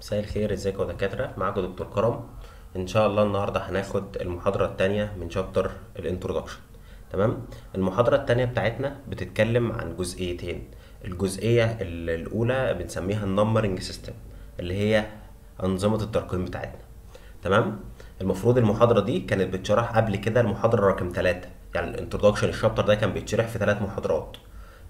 مساء الخير ازيكم يا دكاترة؟ معاكم دكتور كرم. إن شاء الله النهاردة هناخد المحاضرة التانية من chapter ال introduction تمام؟ المحاضرة التانية بتاعتنا بتتكلم عن جزئيتين. الجزئية ال- الأولى بنسميها ال numbering system اللي هي أنظمة الترقيم بتاعتنا. تمام؟ المفروض المحاضرة دي كانت بتشرح قبل كده المحاضرة رقم ثلاثة يعني ال introduction ال chapter ده كان بيتشرح في ثلاث محاضرات.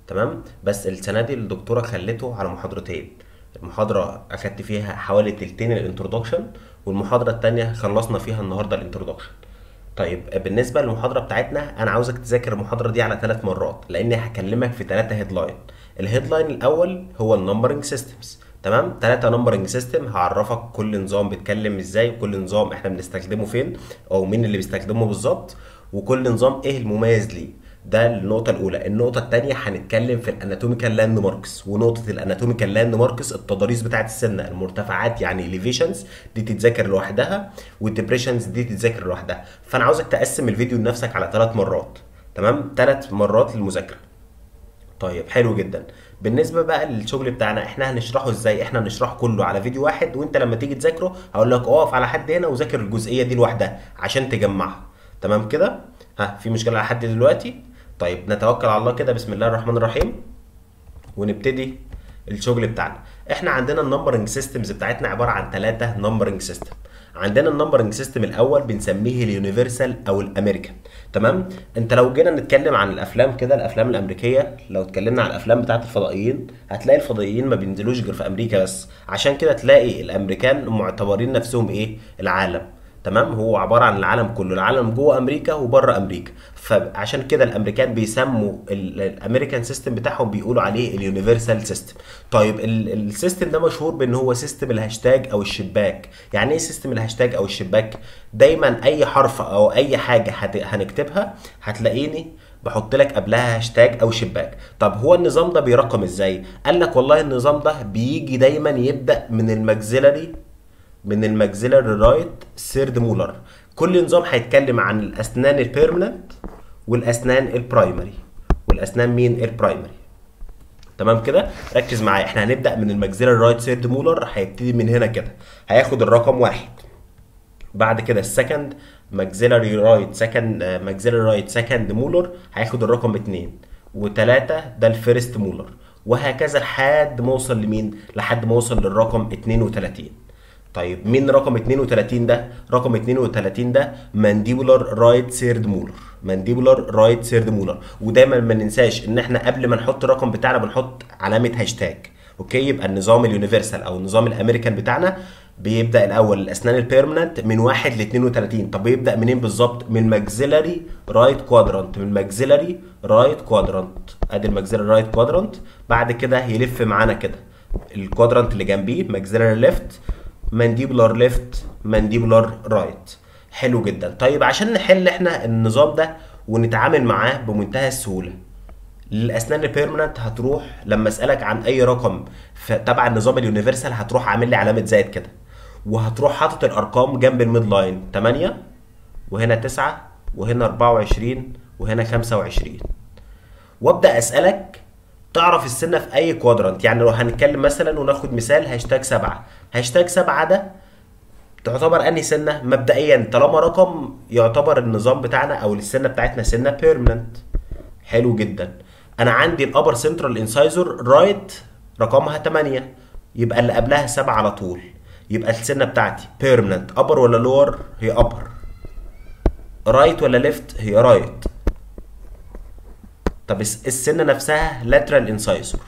تمام؟ بس السنة دي الدكتورة خلته على محاضرتين. المحاضرة أخدت فيها حوالي تلتين ال introduction والمحاضرة التانية خلصنا فيها النهاردة ال introduction طيب بالنسبة للمحاضرة بتاعتنا أنا عاوزك تذاكر المحاضرة دي على ثلاث مرات لأني هكلمك في ثلاثة headline ال headline الأول هو ال numbering systems تمام؟ ثلاثة numbering system هعرفك كل نظام بيتكلم إزاي وكل نظام إحنا بنستخدمه فين أو مين اللي بيستخدمه بالظبط وكل نظام إيه المميز ليه. ده النقطة الأولى، النقطة التانية هنتكلم في ال anatomical landmarks، ونقطة ال anatomical landmarks التضاريس بتاعت السنة، المرتفعات يعني elevations دي تتذاكر لوحدها، والديبريشنز دي تتذاكر لوحدها، فأنا عاوزك تقسم الفيديو لنفسك على ثلاث مرات، تمام؟ ثلاث مرات للمذاكرة. طيب حلو جدا. بالنسبة بقى للشغل بتاعنا إحنا هنشرحه إزاي؟ إحنا هنشرحه كله على فيديو واحد وإنت لما تيجي تذاكره هقول لك اقف على حد هنا وذاكر الجزئية دي لوحدها عشان تجمعها. تمام كده؟ ها في مشكلة على حد دلوقتي؟ طيب نتوكل على الله كده. بسم الله الرحمن الرحيم. ونبتدي الشغل بتاعنا. إحنا عندنا ال numbering systems بتاعتنا عبارة عن ثلاثة numbering system عندنا ال numbering system الأول بنسميه ال universal أو الأمريكان. تمام؟ انت لو جينا نتكلم عن الأفلام كده الأفلام الأمريكية لو اتكلمنا عن الأفلام بتاعت الفضائيين هتلاقي الفضائيين ما بينزلوش غير في أمريكا بس. عشان كده تلاقي الأمريكان معتبرين نفسهم إيه؟ العالم. تمام؟ هو عبارة عن العالم كله العالم جوه أمريكا وبره أمريكا. فعشان كده الأمريكان بيسموا ال- ال American system بتاعهم بيقولوا عليه ال universal system طيب ال- ال system ده مشهور بإن هو system الهاشتاج أو الشباك. يعني إيه system الهاشتاج أو الشباك؟ دايما أي حرف أو أي حاجة هنكتبها هتلاقيني بحط لك قبلها هاشتاج أو شباك. طب هو النظام ده بيرقم إزاي؟ قال لك والله النظام ده بيجي دايما يبدأ من ال maxillary من ال maxillary right third molar. كل نظام هيتكلم عن الأسنان ال permanent والأسنان ال primary والأسنان مين؟ ال primary تمام كده؟ ركز معايا. إحنا هنبدأ من ال maxillary right third molar. هيبتدي من هنا كده. هياخد الرقم واحد. بعد كده ال second maxillary right second maxillary right second molar. هياخد الرقم اتنين. وتلاتة ده ال first molar. وهكذا لحد ما اوصل لمين؟ لحد ما اوصل للرقم 32 طيب مين رقم 32 ده؟ رقم 32 ده mandibular right third molar. mandibular right third molar. ودايما ما ننساش إن إحنا قبل ما نحط الرقم بتاعنا بنحط علامة هاشتاج. okay؟ يبقى النظام ال universal أو النظام الأمريكان بتاعنا بيبدأ الأول الأسنان ال permanent من 1 ل 32 طب بيبدأ منين بالظبط؟ من maxillary right quadrant من maxillary right quadrant أدي ال maxillary right quadrant بعد كده يلف معانا كده. ال quadrant اللي جنبيه maxillary left mandibular left mandibular right حلو جدا. طيب عشان نحل إحنا النظام ده ونتعامل معاه بمنتهى السهولة للأسنان ال permanent هتروح لما أسألك عن أي رقم تبع النظام ال universal هتروح عامل لي علامة زائد كده. وهتروح حاطط الأرقام جنب ال midline 8 وهنا 9 وهنا 24 وهنا 25 وأبدأ أسألك تعرف السنة في أي quadrant يعني لو هنتكلم مثلا وناخد مثال هاشتاج 7 هاشتاج 7 ده تعتبر أنهي سنة؟ مبدئيا طالما رقم يعتبر النظام بتاعنا أو السنة بتاعتنا سنة permanent حلو جدا. أنا عندي ال upper central incisor right رقمها 8 يبقى اللي قبلها 7 على طول. يبقى السنة بتاعتي permanent upper ولا lower هي upper right ولا left هي right طب الس- السنة نفسها lateral incisor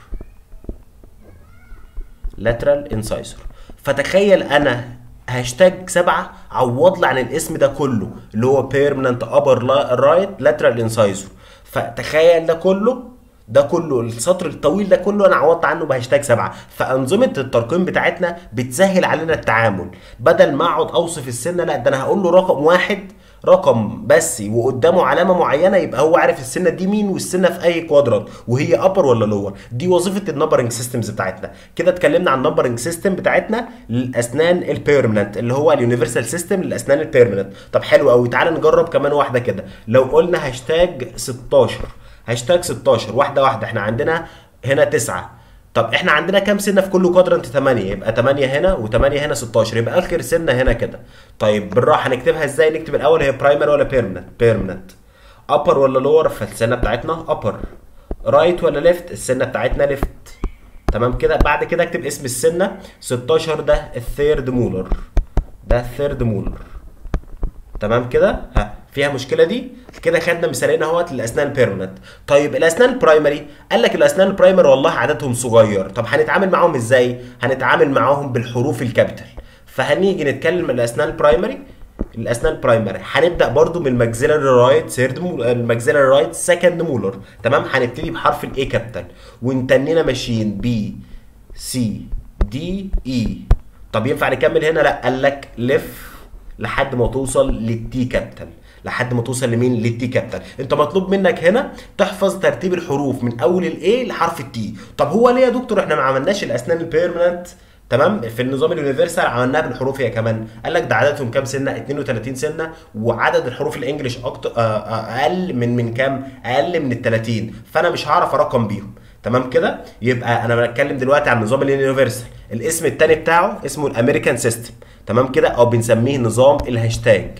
lateral incisor فتخيل أنا هاشتاج سبعة عوض لي عن الاسم ده كله اللي هو permanent upper right lateral incisor فتخيل ده كله ده كله السطر الطويل ده كله أنا عوضت عنه بهاشتاج سبعة. فأنظمة الترقيم بتاعتنا بتسهل علينا التعامل. بدل ما أقعد أوصف السنة لا ده أنا هقول له رقم واحد رقم بس وقدامه علامة معينة يبقى هو عارف السنة دي مين والسنة في أي quadrant وهي upper ولا lower دي وظيفة ال numbering systems بتاعتنا. كده اتكلمنا عن ال numbering system بتاعتنا للاسنان ال permanent اللي هو ال universal system للاسنان ال permanent طب حلو قوي تعالى نجرب كمان واحدة كده. لو قلنا هاشتاج 16 هاشتاج 16 واحدة واحدة إحنا عندنا هنا 9 طب إحنا عندنا كام سنة في كل quadrant 8 يبقى 8 هنا و8 هنا 16 يبقى آخر سنة هنا كده. طيب بالراحة هنكتبها إزاي؟ نكتب الأول هي primary ولا permanent permanent upper ولا lower فالسنه بتاعتنا؟ upper right ولا left السنة بتاعتنا left تمام كده؟ بعد كده اكتب اسم السنة. 16 ده ال third molar ده ال third molar تمام كده؟ ها. فيها مشكلة دي؟ كده خدنا مثالين اهوت للاسنان ال permanent طيب الأسنان ال primary قال لك الأسنان ال primary والله عددهم صغير. طب هنتعامل معاهم إزاي؟ هنتعامل معاهم بالحروف ال capital فهنيجي نتكلم الأسنان ال primary الأسنان ال primary هنبدأ برضو من ال maxillary right third ال maxillary right second molar تمام؟ هنبتدي بحرف ال A capital وانتنينا ماشيين B C D E طب ينفع نكمل هنا؟ لا. قال لك لف لحد ما توصل لل T capital لحد ما توصل لمين؟ لل T capital انت مطلوب منك هنا تحفظ ترتيب الحروف من أول ال A لحرف ال T طب هو ليه يا دكتور؟ إحنا ما عملناش الأسنان ال permanent تمام؟ في النظام ال universal عملناها بالحروف هي كمان. قال لك ده عددهم كام سنة؟ 32 سنة. وعدد الحروف ال English أكتر أقل من من كام؟ أقل من ال 30 فأنا مش هعرف ارقم بيهم. تمام كده؟ يبقى أنا بتكلم دلوقتي عن نظام ال universal الاسم الثاني بتاعه اسمه ال American system تمام كده؟ أو بنسميه نظام الهاشتاج.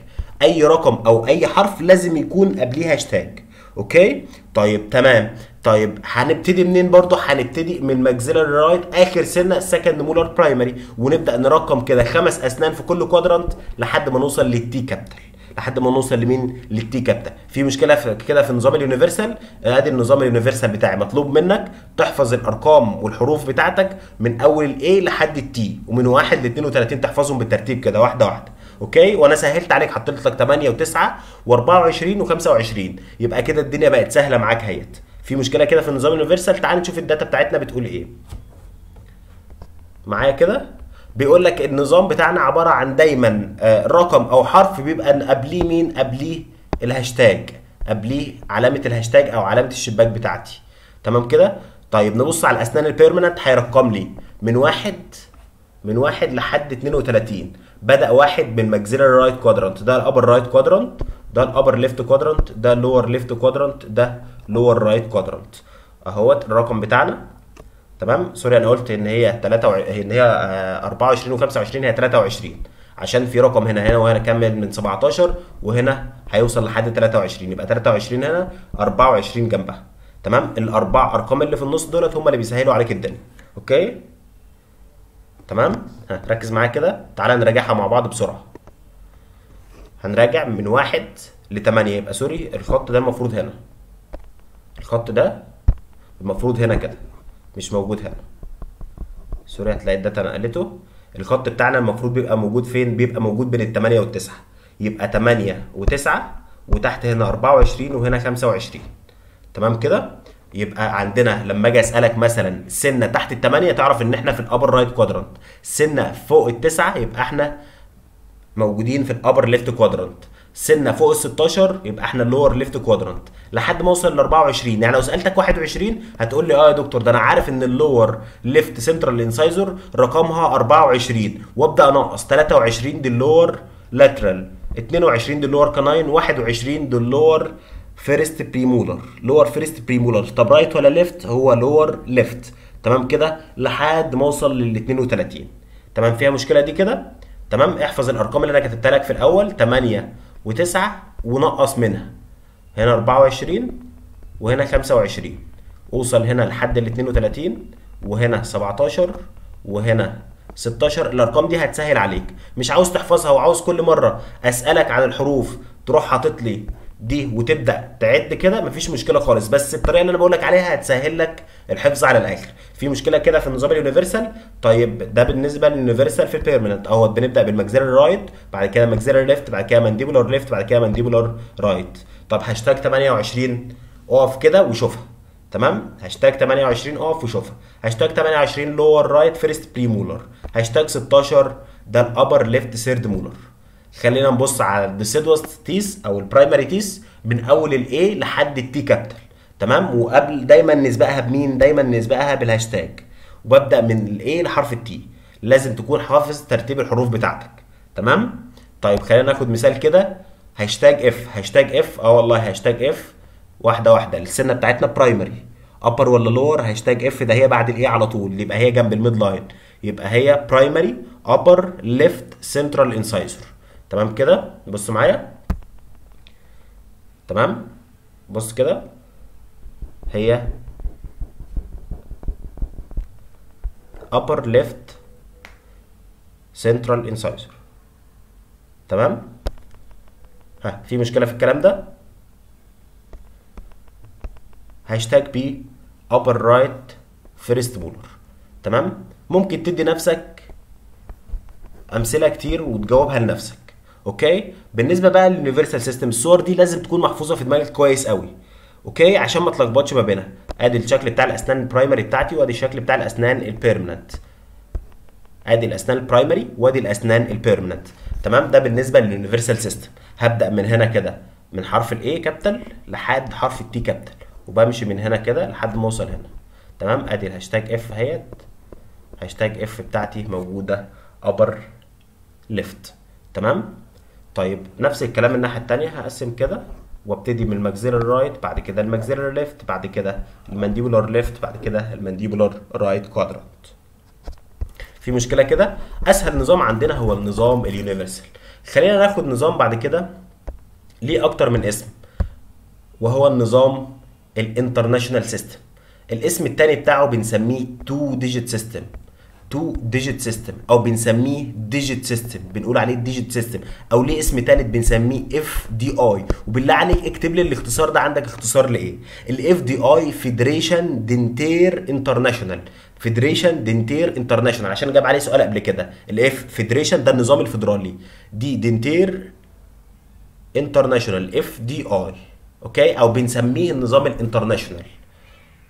أي رقم أو أي حرف لازم يكون قبليه هاشتاج okay؟ طيب تمام. طيب هنبتدي منين برضه هنبتدي من maxillary right آخر سنة second molar primary ونبدأ نرقم كده خمس أسنان في كل quadrant لحد ما نوصل لل T capital لحد ما نوصل لمين؟ لل T capital في مشكلة في كده في نظام ال universal أدي النظام ال universal بتاعي مطلوب منك. تحفظ الأرقام والحروف بتاعتك من أول ال A لحد ال T ومن 1 ل 32 تحفظهم بالترتيب كده واحدة واحدة. okay؟ وأنا سهلت عليك حطيت لك 8 و9 و24 و25 يبقى كده الدنيا بقت سهلة معاك اهيت في مشكلة كده في النظام ال universal تعال نشوف ال data بتاعتنا بتقول إيه. معايا كده؟ بيقول لك النظام بتاعنا عبارة عن دايما رقم أو حرف بيبقى قبليه مين؟ قبليه الهاشتاج. قبليه علامة الهاشتاج أو علامة الشباك بتاعتي. تمام كده؟ طيب نبص على الأسنان ال permanent هيرقم لي من واحد من واحد لحد 32 بدأ واحد من maxillary right quadrant ده ال upper right quadrant ده ال upper left quadrant ده ال lower left quadrant ده lower right quadrant أهوت الرقم بتاعنا. تمام؟ sorry أنا قلت إن هي 3 و... إن هي 24 و25 هي 23 عشان في رقم هنا هنا وهنا كمل من 17 وهنا هيوصل لحد 23 يبقى 23 هنا 24 جنبها. تمام؟ الأربع أرقام اللي في النص دولت هم اللي بيسهلوا عليك الدنيا. okay؟ تمام؟ ها ركز معايا كده. تعالى نراجعها مع بعض بسرعة. هنراجع من واحد لتمانية. يبقى sorry الخط ده المفروض هنا. الخط ده المفروض هنا كده مش موجود هنا. sorry هتلاقي ال data نقلته الخط بتاعنا المفروض بيبقى موجود فين؟ بيبقى موجود بين التمانية والتسعة. يبقى تمانية وتسعة وتحت هنا أربعة وعشرين وهنا خمسة وعشرين. تمام كده؟ يبقى عندنا لما أجي أسألك مثلا سنة تحت الثمانيه تعرف إن إحنا في ال upper right quadrant سنة فوق التسعة يبقى إحنا موجودين في ال upper left quadrant سنة فوق ال 16 يبقى إحنا ال lower left quadrant لحد ما أوصل ل 24 يعني لو سألتك 21 هتقول لي آه يا دكتور ده أنا عارف إن ال lower left central incisor رقمها 24 وأبدأ أنقص. 23 دي ال lower lateral 22 دي ال lower canine 21 دي ال lower first premolar lower first premolar طب right ولا left هو lower left تمام كده؟ لحد ما اوصل لل 32 تمام؟ فيها مشكلة دي كده؟ تمام؟ احفظ الأرقام اللي أنا كتبتها لك في الأول. 8 و9 ونقص منها. هنا 24 وهنا 25 اوصل هنا لحد ال 32 وهنا 17 وهنا 16 الأرقام دي هتسهل عليك. مش عاوز تحفظها وعاوز كل مرة أسألك عن الحروف تروح حاطط لي دي وتبدأ تعد كده مفيش مشكلة خالص. بس الطريقة اللي أنا بقول لك عليها هتسهل لك الحفظ على الآخر. في مشكلة كده في النظام ال universal؟ طيب ده بالنسبة لل universal في ال permanent اهو بنبدأ بال maxillary right بعد كده maxillary left بعد كده mandibular left بعد كده mandibular right طب هاشتاج 28 اقف كده وشوفها. تمام؟ هاشتاج 28 اقف وشوفها. هاشتاج 28 lower right first premolar هاشتاج 16 ده ال upper left third molar خلينا نبص على ال deciduous teeth أو ال primary teeth من أول ال A لحد ال T capital تمام؟ وقبل دايما نسبقها بمين؟ دايما نسبقها بالهاشتاج. وببدا من ال A لحرف ال T لازم تكون حافظ ترتيب الحروف بتاعتك. تمام؟ طيب خلينا ناخد مثال كده. هاشتاج F هاشتاج F آه والله هاشتاج F واحدة واحدة. السنة بتاعتنا primary upper ولا lower هاشتاج F ده هي بعد ال E على طول. يبقى هي جنب ال midline يبقى هي primary upper left central incisor تمام كده؟ بص معايا. تمام؟ بص كده. هي upper left central incisor. تمام؟ ها في مشكلة في الكلام ده؟ هاشتاج B upper right first molar. تمام؟ ممكن تدي نفسك أمثلة كتير وتجاوبها لنفسك. okay؟ بالنسبة بقى لل universal system الصور دي لازم تكون محفوظة في دماغك كويس قوي. okay؟ عشان ما تلخبطش ما بينها. أدي الشكل بتاع الأسنان ال primary بتاعتي وأدي الشكل بتاع الأسنان ال permanent أدي الأسنان ال primary وأدي الأسنان ال permanent تمام؟ ده بالنسبة لل universal system هبدأ من هنا كده. من حرف ال A capital لحد حرف ال T capital وبمشي من هنا كده لحد ما أوصل هنا. تمام؟ أدي الهاشتاج F اهيت هاشتاج F بتاعتي موجودة upper left تمام؟ طيب نفس الكلام الناحية التانية هقسم كده وابتدي من ال maxillary right بعد كده ال maxillary left بعد كده ال mandibular left بعد كده ال mandibular right quadrant. في مشكلة كده؟ أسهل نظام عندنا هو النظام ال universal. خلينا ناخد نظام بعد كده ليه أكتر من اسم وهو النظام ال international system. الاسم التاني بتاعه بنسميه 2 digit system 2 digit system أو بنسميه digit system بنقول عليه digit system أو ليه اسم تالت بنسميه FDI وبالله عليك اكتب لي الاختصار ده عندك اختصار لإيه؟ ال FDI federation dentaire international federation dentaire international عشان جاب عليه سؤال قبل كده. ال F federation ده النظام الفيدرالي. D dentaire international FDI okay؟ أو بنسميه النظام ال international.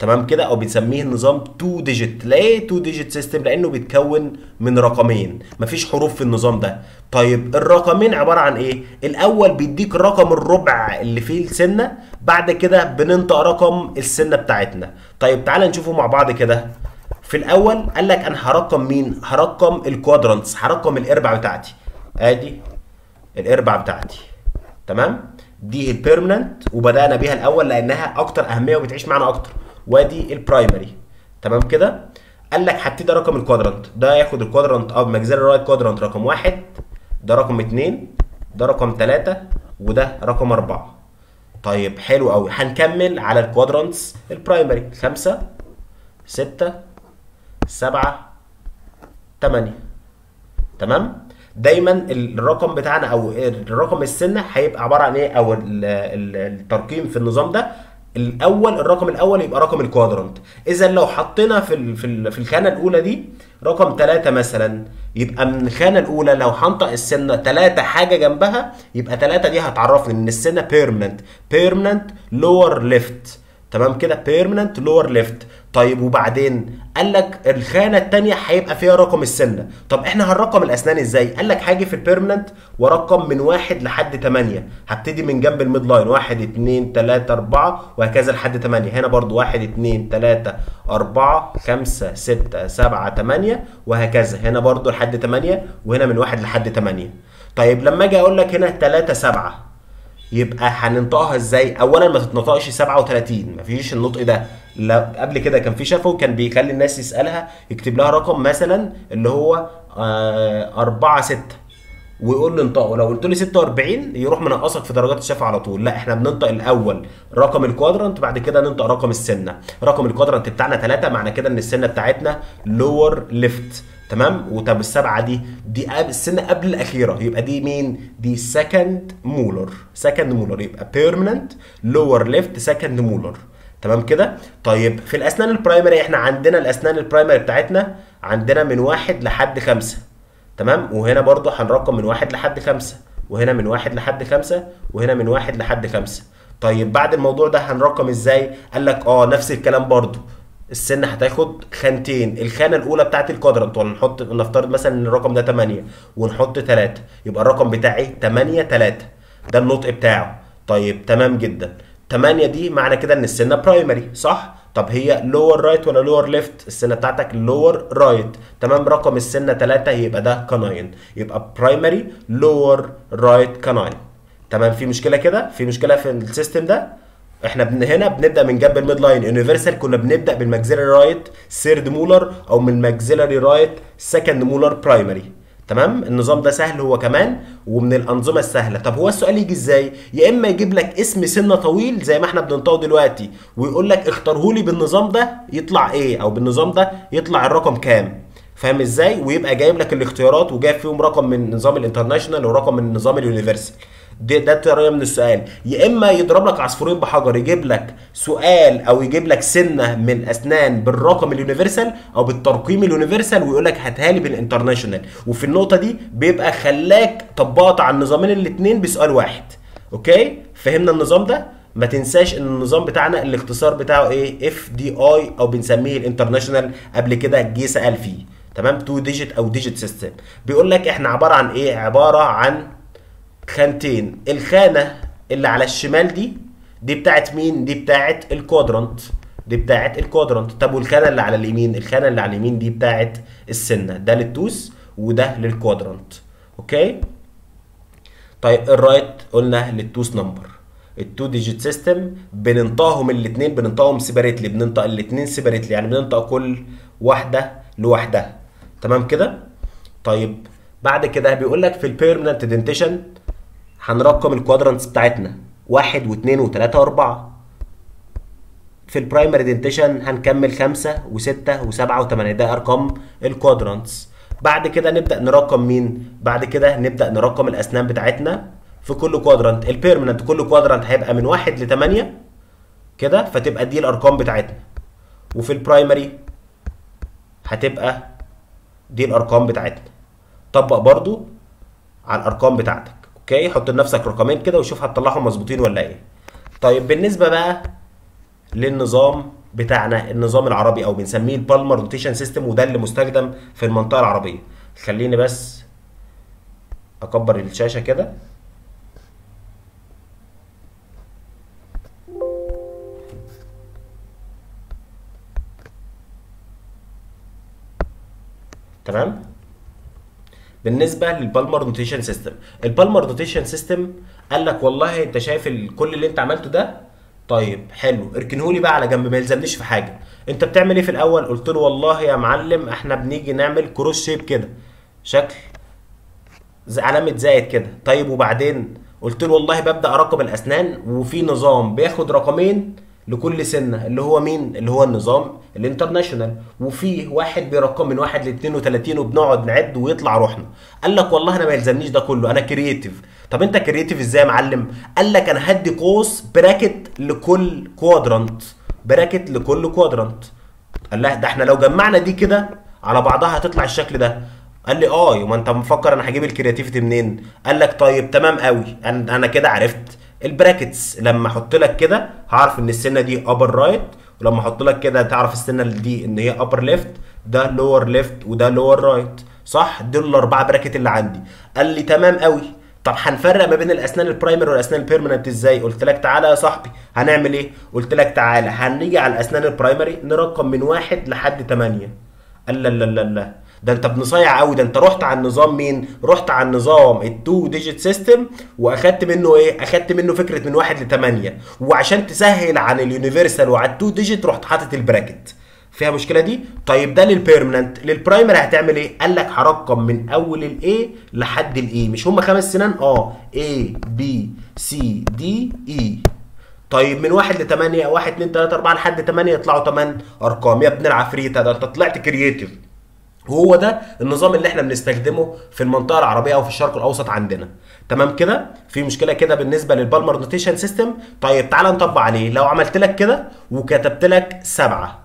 تمام كده؟ أو بنسميه النظام 2 digit ليه 2 digit system لأنه بيتكون من رقمين. مفيش حروف في النظام ده. طيب الرقمين عبارة عن إيه؟ الأول بيديك رقم الربع اللي فيه السنة بعد كده بننطق رقم السنة بتاعتنا. طيب تعال نشوفه مع بعض كده. في الأول قال لك أنا هرقم مين؟ هرقم ال quadrants هرقم الأرباع بتاعتي. أدي الأرباع بتاعتي. تمام؟ دي ال permanent وبدأنا بيها الأول لأنها أكتر أهمية وبتعيش معانا أكتر. وادي ال primary. تمام كده؟ قال لك هبتدي رقم ال quadrant. ده ياخد ال quadrant أو maxillary right quadrant رقم واحد ده رقم اتنين ده رقم تلاتة وده رقم أربعة. طيب حلو قوي. هنكمل على ال quadrants ال primary. خمسة ستة سبعة تمانية. تمام؟ دايما الرقم بتاعنا أو الرقم السنة هيبقى عبارة عن إيه؟ أو ال- ال- الترقيم في النظام ده الأول الرقم الأول يبقى رقم ال quadrant. اذا لو حطينا في ال- في ال- في الخانة الأولى دي رقم ثلاثة مثلا يبقى من الخانة الأولى لو هنطق السنة ثلاثة حاجة جنبها يبقى ثلاثة دي هتعرفني إن السنة permanent permanent lower left تمام كده؟ permanent lower left طيب وبعدين قال لك الخانة الثانية هيبقى فيها رقم السنة طب إحنا هنرقم الأسنان إزاي؟ قال لك هاجي في ال permanent وارقم من واحد لحد 8 هبتدي من جنب ال midline 1 2 3 4 وهكذا لحد 8 هنا برضو 1 2 3 4 5 6 7 8 وهكذا. هنا برضو لحد 8 وهنا من 1 لحد 8 طيب لما أجي أقول لك هنا 3 7 يبقى هننطقها إزاي؟ اولا ما تتنطقش 37 مفيش النطق ده. لا قبل كده كان في شفوي كان بيخلي الناس يسألها يكتب لها رقم مثلا اللي هو 4 6 ويقول لي انطقه. لو قلت لي 46 يروح منقصك في درجات الشفا على طول. لا إحنا بننطق الأول رقم ال quadrant بعد كده ننطق رقم السنة. رقم ال quadrant بتاعنا 3 معنى كده إن السنة بتاعتنا lower left تمام؟ وطب السبعة دي دي السنة قبل الأخيرة. يبقى دي مين؟ دي second molar second molar يبقى permanent lower left second molar تمام كده؟ طيب في الأسنان ال primary إحنا عندنا الأسنان ال primary بتاعتنا عندنا من واحد لحد خمسة. تمام؟ وهنا برضو هنرقم من واحد لحد خمسة. وهنا من واحد لحد خمسة. وهنا من واحد لحد خمسة. طيب بعد الموضوع ده هنرقم إزاي؟ قال لك آه نفس الكلام برضو. السن هتاخد خانتين الخانة الأولى بتاعت ال quadrant ولا نحط نفترض مثلا إن الرقم ده 8 ونحط 3 يبقى الرقم بتاعي 8 3 ده النطق بتاعه. طيب تمام جدا. 8 دي معنى كده إن السنة primary صح؟ طب هي lower right ولا lower left السنة بتاعتك lower right تمام رقم السنة 3 يبقى ده canine يبقى primary lower right canine تمام في مشكلة كده؟ في مشكلة في ال system ده؟ إحنا هنا بنبدأ من جنب ال midline universal كنا بنبدأ بال maxillary right third molar أو من ال maxillary right second molar primary تمام؟ النظام ده سهل هو كمان ومن الأنظمة السهلة. طب هو السؤال يجي إزاي؟ يا إما يجيب لك اسم سنة طويل زي ما إحنا بننطقه دلوقتي ويقول لك اختاره لي بالنظام ده يطلع إيه أو بالنظام ده يطلع الرقم كام. فاهم إزاي؟ ويبقى جايب لك الاختيارات وجايب فيهم رقم من نظام ال international ورقم من نظام ال universal ده ده طريقه من السؤال. يا إما يضرب لك عصفورين بحجر يجيب لك سؤال أو يجيب لك سنة من أسنان بالرقم ال universal أو بالترقيم ال universal ويقول لك هاتها لي بال international. وفي النقطة دي بيبقى خلاك طبقت على النظامين الاثنين بسؤال واحد. okay؟ فهمنا النظام ده؟ ما تنساش إن النظام بتاعنا الاختصار بتاعه إيه؟ FDI أو بنسميه ال international. قبل كده جه سأل فيه. تمام؟ two digit أو digit system بيقول لك إحنا عبارة عن إيه؟ عبارة عن خانتين. الخانة اللي على الشمال دي دي بتاعت مين؟ دي بتاعت ال quadrant. دي بتاعت ال quadrant. طب والخانة اللي على اليمين؟ الخانة اللي على اليمين دي بتاعت السنة. ده لل tooth وده لل quadrant. okay؟ طيب ال right قلنا لل tooth number. ال two digit system بننطقهم الاثنين بننطقهم separately بننطق الاثنين separately يعني بننطق كل واحدة لوحدها. تمام كده؟ طيب بعد كده بيقول لك في ال permanent dentition هنرقم ال quadrants بتاعتنا. واحد واثنين وثلاثة وأربعة. في ال primary dentition هنكمل خمسة وستة وسبعة وثمانية. ده أرقام ال quadrants بعد كده نبدأ نرقم مين؟ بعد كده نبدأ نرقم الأسنان بتاعتنا في كل quadrant ال permanent كل quadrant هيبقى من واحد لثمانية كده؟ فتبقى دي الأرقام بتاعتنا. وفي ال primary هتبقى دي الأرقام بتاعتنا. طبق برضو على الأرقام بتاعتك. okay؟ حط لنفسك رقمين كده وشوف هتطلعهم مظبوطين ولا إيه. طيب بالنسبة بقى للنظام بتاعنا النظام العربي أو بنسميه ال Palmer notation system وده اللي مستخدم في المنطقة العربية. خليني بس أكبر الشاشة كده. تمام؟ بالنسبة لل Palmer notation system. ال Palmer notation system قال لك والله انت شايف كل اللي انت عملته ده؟ طيب حلو. اركنهولي بقى على جنب ما يلزمنيش في حاجة. انت بتعمل إيه في الأول؟ قلت له والله يا معلم إحنا بنيجي نعمل cross shape كده. شكل علامة زائد كده. طيب وبعدين؟ قلت له والله ببدأ أرقم الأسنان وفي نظام بياخد رقمين لكل سنة اللي هو مين؟ اللي هو النظام ال international. وفي واحد بيرقم من واحد ل 32 وبنقعد نعد ويطلع روحنا. قال لك والله أنا ما يلزمنيش ده كله أنا creative طب أنت creative إزاي يا معلم؟ قال لك أنا هدي قوس bracket لكل quadrant bracket لكل quadrant قال لا ده إحنا لو جمعنا دي كده على بعضها هتطلع الشكل ده. قال لي آه ما أنت مفكر أنا هجيب ال creativity منين؟ قال لك طيب تمام قوي أنا كده عرفت ال brackets لما أحط لك كده هعرف إن السنة دي upper right ولما أحط لك كده تعرف السنة دي إن هي upper left ده lower left وده lower right صح؟ دول الأربعة bracket اللي عندي. قال لي تمام قوي طب هنفرق ما بين الأسنان ال primary والأسنان ال permanent إزاي؟ قلت لك تعالى يا صاحبي. هنعمل إيه؟ قلت لك تعالى. هنيجي على الأسنان ال primary نرقم من واحد لحد 8 قال لا لا لا لا. ده انت بتصيع قوي ده انت رحت على النظام مين؟ رحت على النظام ال two digit system واخدت منه إيه؟ اخدت منه فكرة من واحد لثمانية وعشان تسهل عن ال universal وعلى ال two digit رحت حاطط ال bracket فيها مشكلة دي؟ طيب ده لل permanent لل primary هتعمل إيه؟ قال لك هرقم من أول ال A لحد ال E مش هم خمس سنان؟ آه. A B C D E. طيب من واحد لثمانية واحد اتنين تلاتة أربعة لحد تمانية يطلعوا تمن أرقام. يا ابن العفريتة ده أنت طلعت creative وهو ده النظام اللي إحنا بنستخدمه في المنطقة العربية أو في الشرق الأوسط عندنا. تمام كده؟ في مشكلة كده بالنسبة لل Palmer notation system. طيب تعالى نطبق عليه. لو عملت لك كده وكتبت لك سبعة.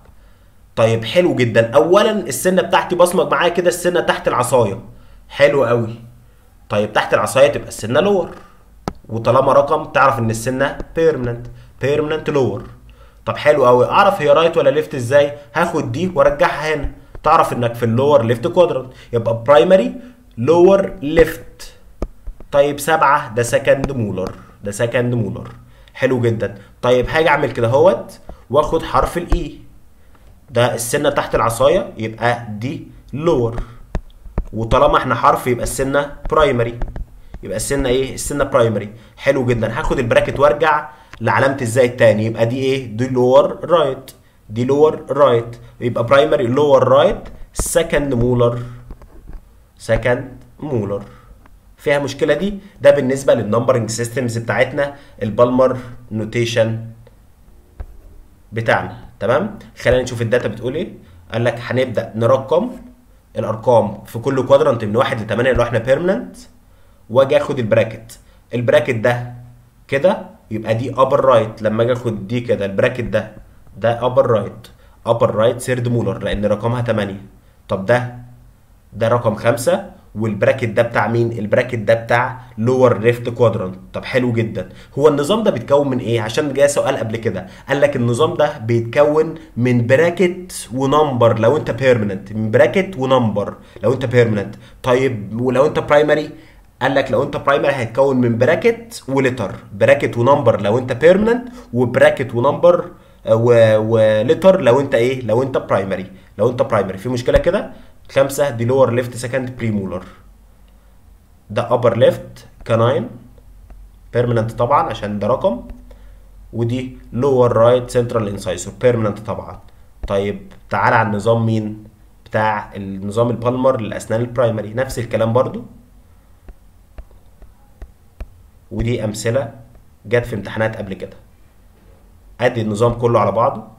طيب حلو جدا. اولا السنة بتاعتي بص مج معايا كده السنة تحت العصاية. حلو قوي. طيب تحت العصاية تبقى السنة lower وطالما رقم تعرف إن السنة permanent permanent lower طب حلو قوي. أعرف هي right ولا left إزاي؟ هاخد دي وأرجعها هنا. تعرف إنك في ال lower left quadrant يبقى primary lower left طيب سبعة ده second molar ده second molar حلو جدا. طيب هاجي أعمل كده أهوت وآخد حرف ال E ده السنة تحت العصاية يبقى دي lower وطالما إحنا حرف يبقى السنة primary يبقى السنة إيه؟ السنة primary حلو جدا. هاخد ال bracket وأرجع لعلامة إزاي التاني يبقى دي إيه؟ دي lower right دي lower right يبقى primary lower right second molar second molar فيها مشكلة دي؟ ده بالنسبة لل numbering systems بتاعتنا ال Palmer notation بتاعنا. تمام؟ خلينا نشوف ال data بتقول إيه. قال لك هنبدأ نرقم الأرقام في كل quadrant من 1 ل 8 لو إحنا permanent واجي آخد ال bracket ال bracket ده كده؟ يبقى دي upper right لما آجي آخد دي كده ال bracket ده. ده upper right upper right third molar لأن رقمها 8 طب ده ده رقم 5 وال bracket ده بتاع مين؟ ال bracket ده بتاع lower left quadrant طب حلو جدا. هو النظام ده بيتكون من إيه؟ عشان جاي سؤال قبل كده. قال لك النظام ده بيتكون من bracket و number لو أنت permanent من bracket و number لو أنت permanent طيب ولو أنت primary قال لك لو أنت primary هيتكون من bracket و letter. bracket و number لو أنت permanent و bracket و number و letter لو انت إيه لو انت primary لو انت primary في مشكلة كده؟ خمسة دي lower left second premolar ده upper left canine permanent طبعا عشان ده رقم. ودي lower right central incisor permanent طبعا. طيب تعال على النظام مين؟ بتاع النظام ال Palmer للأسنان ال primary نفس الكلام برضو. ودي أمثلة جت في امتحانات قبل كده. ادي النظام كله على بعضه.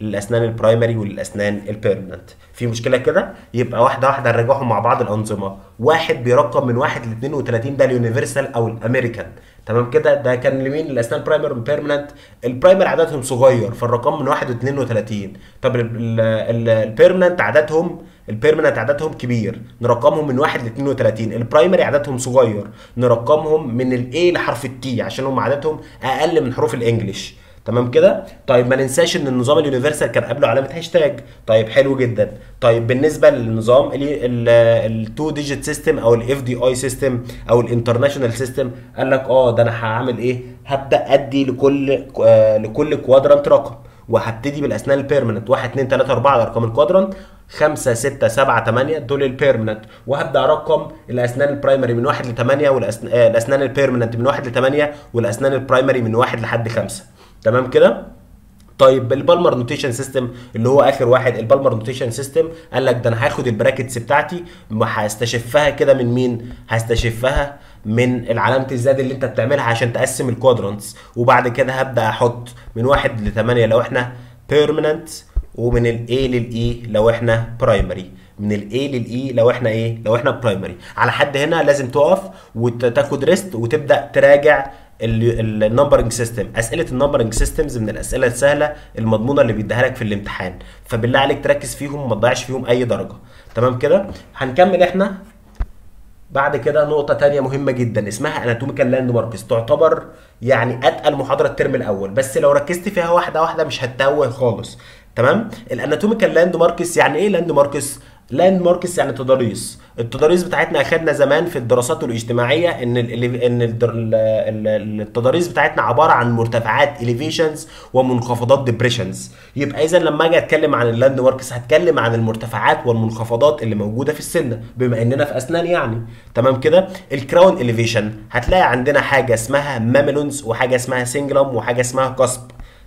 للأسنان ال primary وللاسنان ال permanent في مشكلة كده؟ يبقى واحدة واحدة نراجعهم مع بعض الأنظمة. واحد بيرقم من 1 ل 32 ده ال universal أو الأمريكان. تمام كده؟ ده كان لمين؟ الاسنان primary وال permanent ال primary عددهم صغير فالرقم من 1 ل 32 طب ال permanent عددهم ال permanent عددهم كبير. نرقمهم من 1 ل 32 ال primary عددهم صغير. نرقمهم من ال A لحرف ال T عشان هم عددهم أقل من حروف ال English. تمام كده؟ طيب ما ننساش إن النظام ال universal كان قبله علامة هاشتاج. طيب حلو جدا. طيب بالنسبة للنظام ال two digit system أو ال FDI system أو ال international system قال لك آه ده أنا هعمل إيه؟ هبدأ أدي لكل آه لكل quadrant رقم وهبتدي بالاسنان ال permanent 1 2 3 4 على ارقام ال quadrant 5 6 7 8 دول ال permanent وهبدأ أرقم الاسنان ال primary من 1 ل 8 والاسنان ال permanent من 1 ل 8 والاسنان ال primary من 1 لحد 5 تمام كده؟ طيب ال Palmer notation system اللي هو آخر واحد ال Palmer notation system قال لك ده أنا هاخد ال brackets بتاعتي هستشفها كده من مين؟ هستشفها من العلامة الزاد اللي أنت بتعملها عشان تقسم ال quadrants وبعد كده هبدأ أحط من واحد ل 8 لو إحنا permanent ومن ال A لل E لو إحنا primary من ال A لل E لو إحنا إيه؟ لو إحنا primary لحد هنا لازم تقف وتاخد rest وتبدأ تراجع ال numbering system أسئلة ال numbering systems من الأسئلة السهلة المضمونة اللي بيديها لك في الامتحان. فبالله عليك تركز فيهم وما تضيعش فيهم أي درجة. تمام كده؟ هنكمل إحنا. بعد كده نقطة تانية مهمة جدا اسمها anatomical landmarks تعتبر يعني أتقل محاضرة الترم الأول. بس لو ركزت فيها واحدة واحدة مش هتتوه خالص. تمام؟ ال anatomical landmarks يعني إيه landmarks landmarks يعني تضاريس التضاريس بتاعتنا أخدنا زمان في الدراسات الاجتماعية إن ال إن التضاريس بتاعتنا عبارة عن مرتفعات elevations ومنخفضات depressions يبقى اذا لما أجي أتكلم عن ال landmarks هتكلم عن المرتفعات والمنخفضات اللي موجودة في السنة بما إننا في أسنان يعني. تمام كده؟ ال crown elevation هتلاقي عندنا حاجة اسمها mamelons وحاجة اسمها cingulum وحاجة اسمها cusp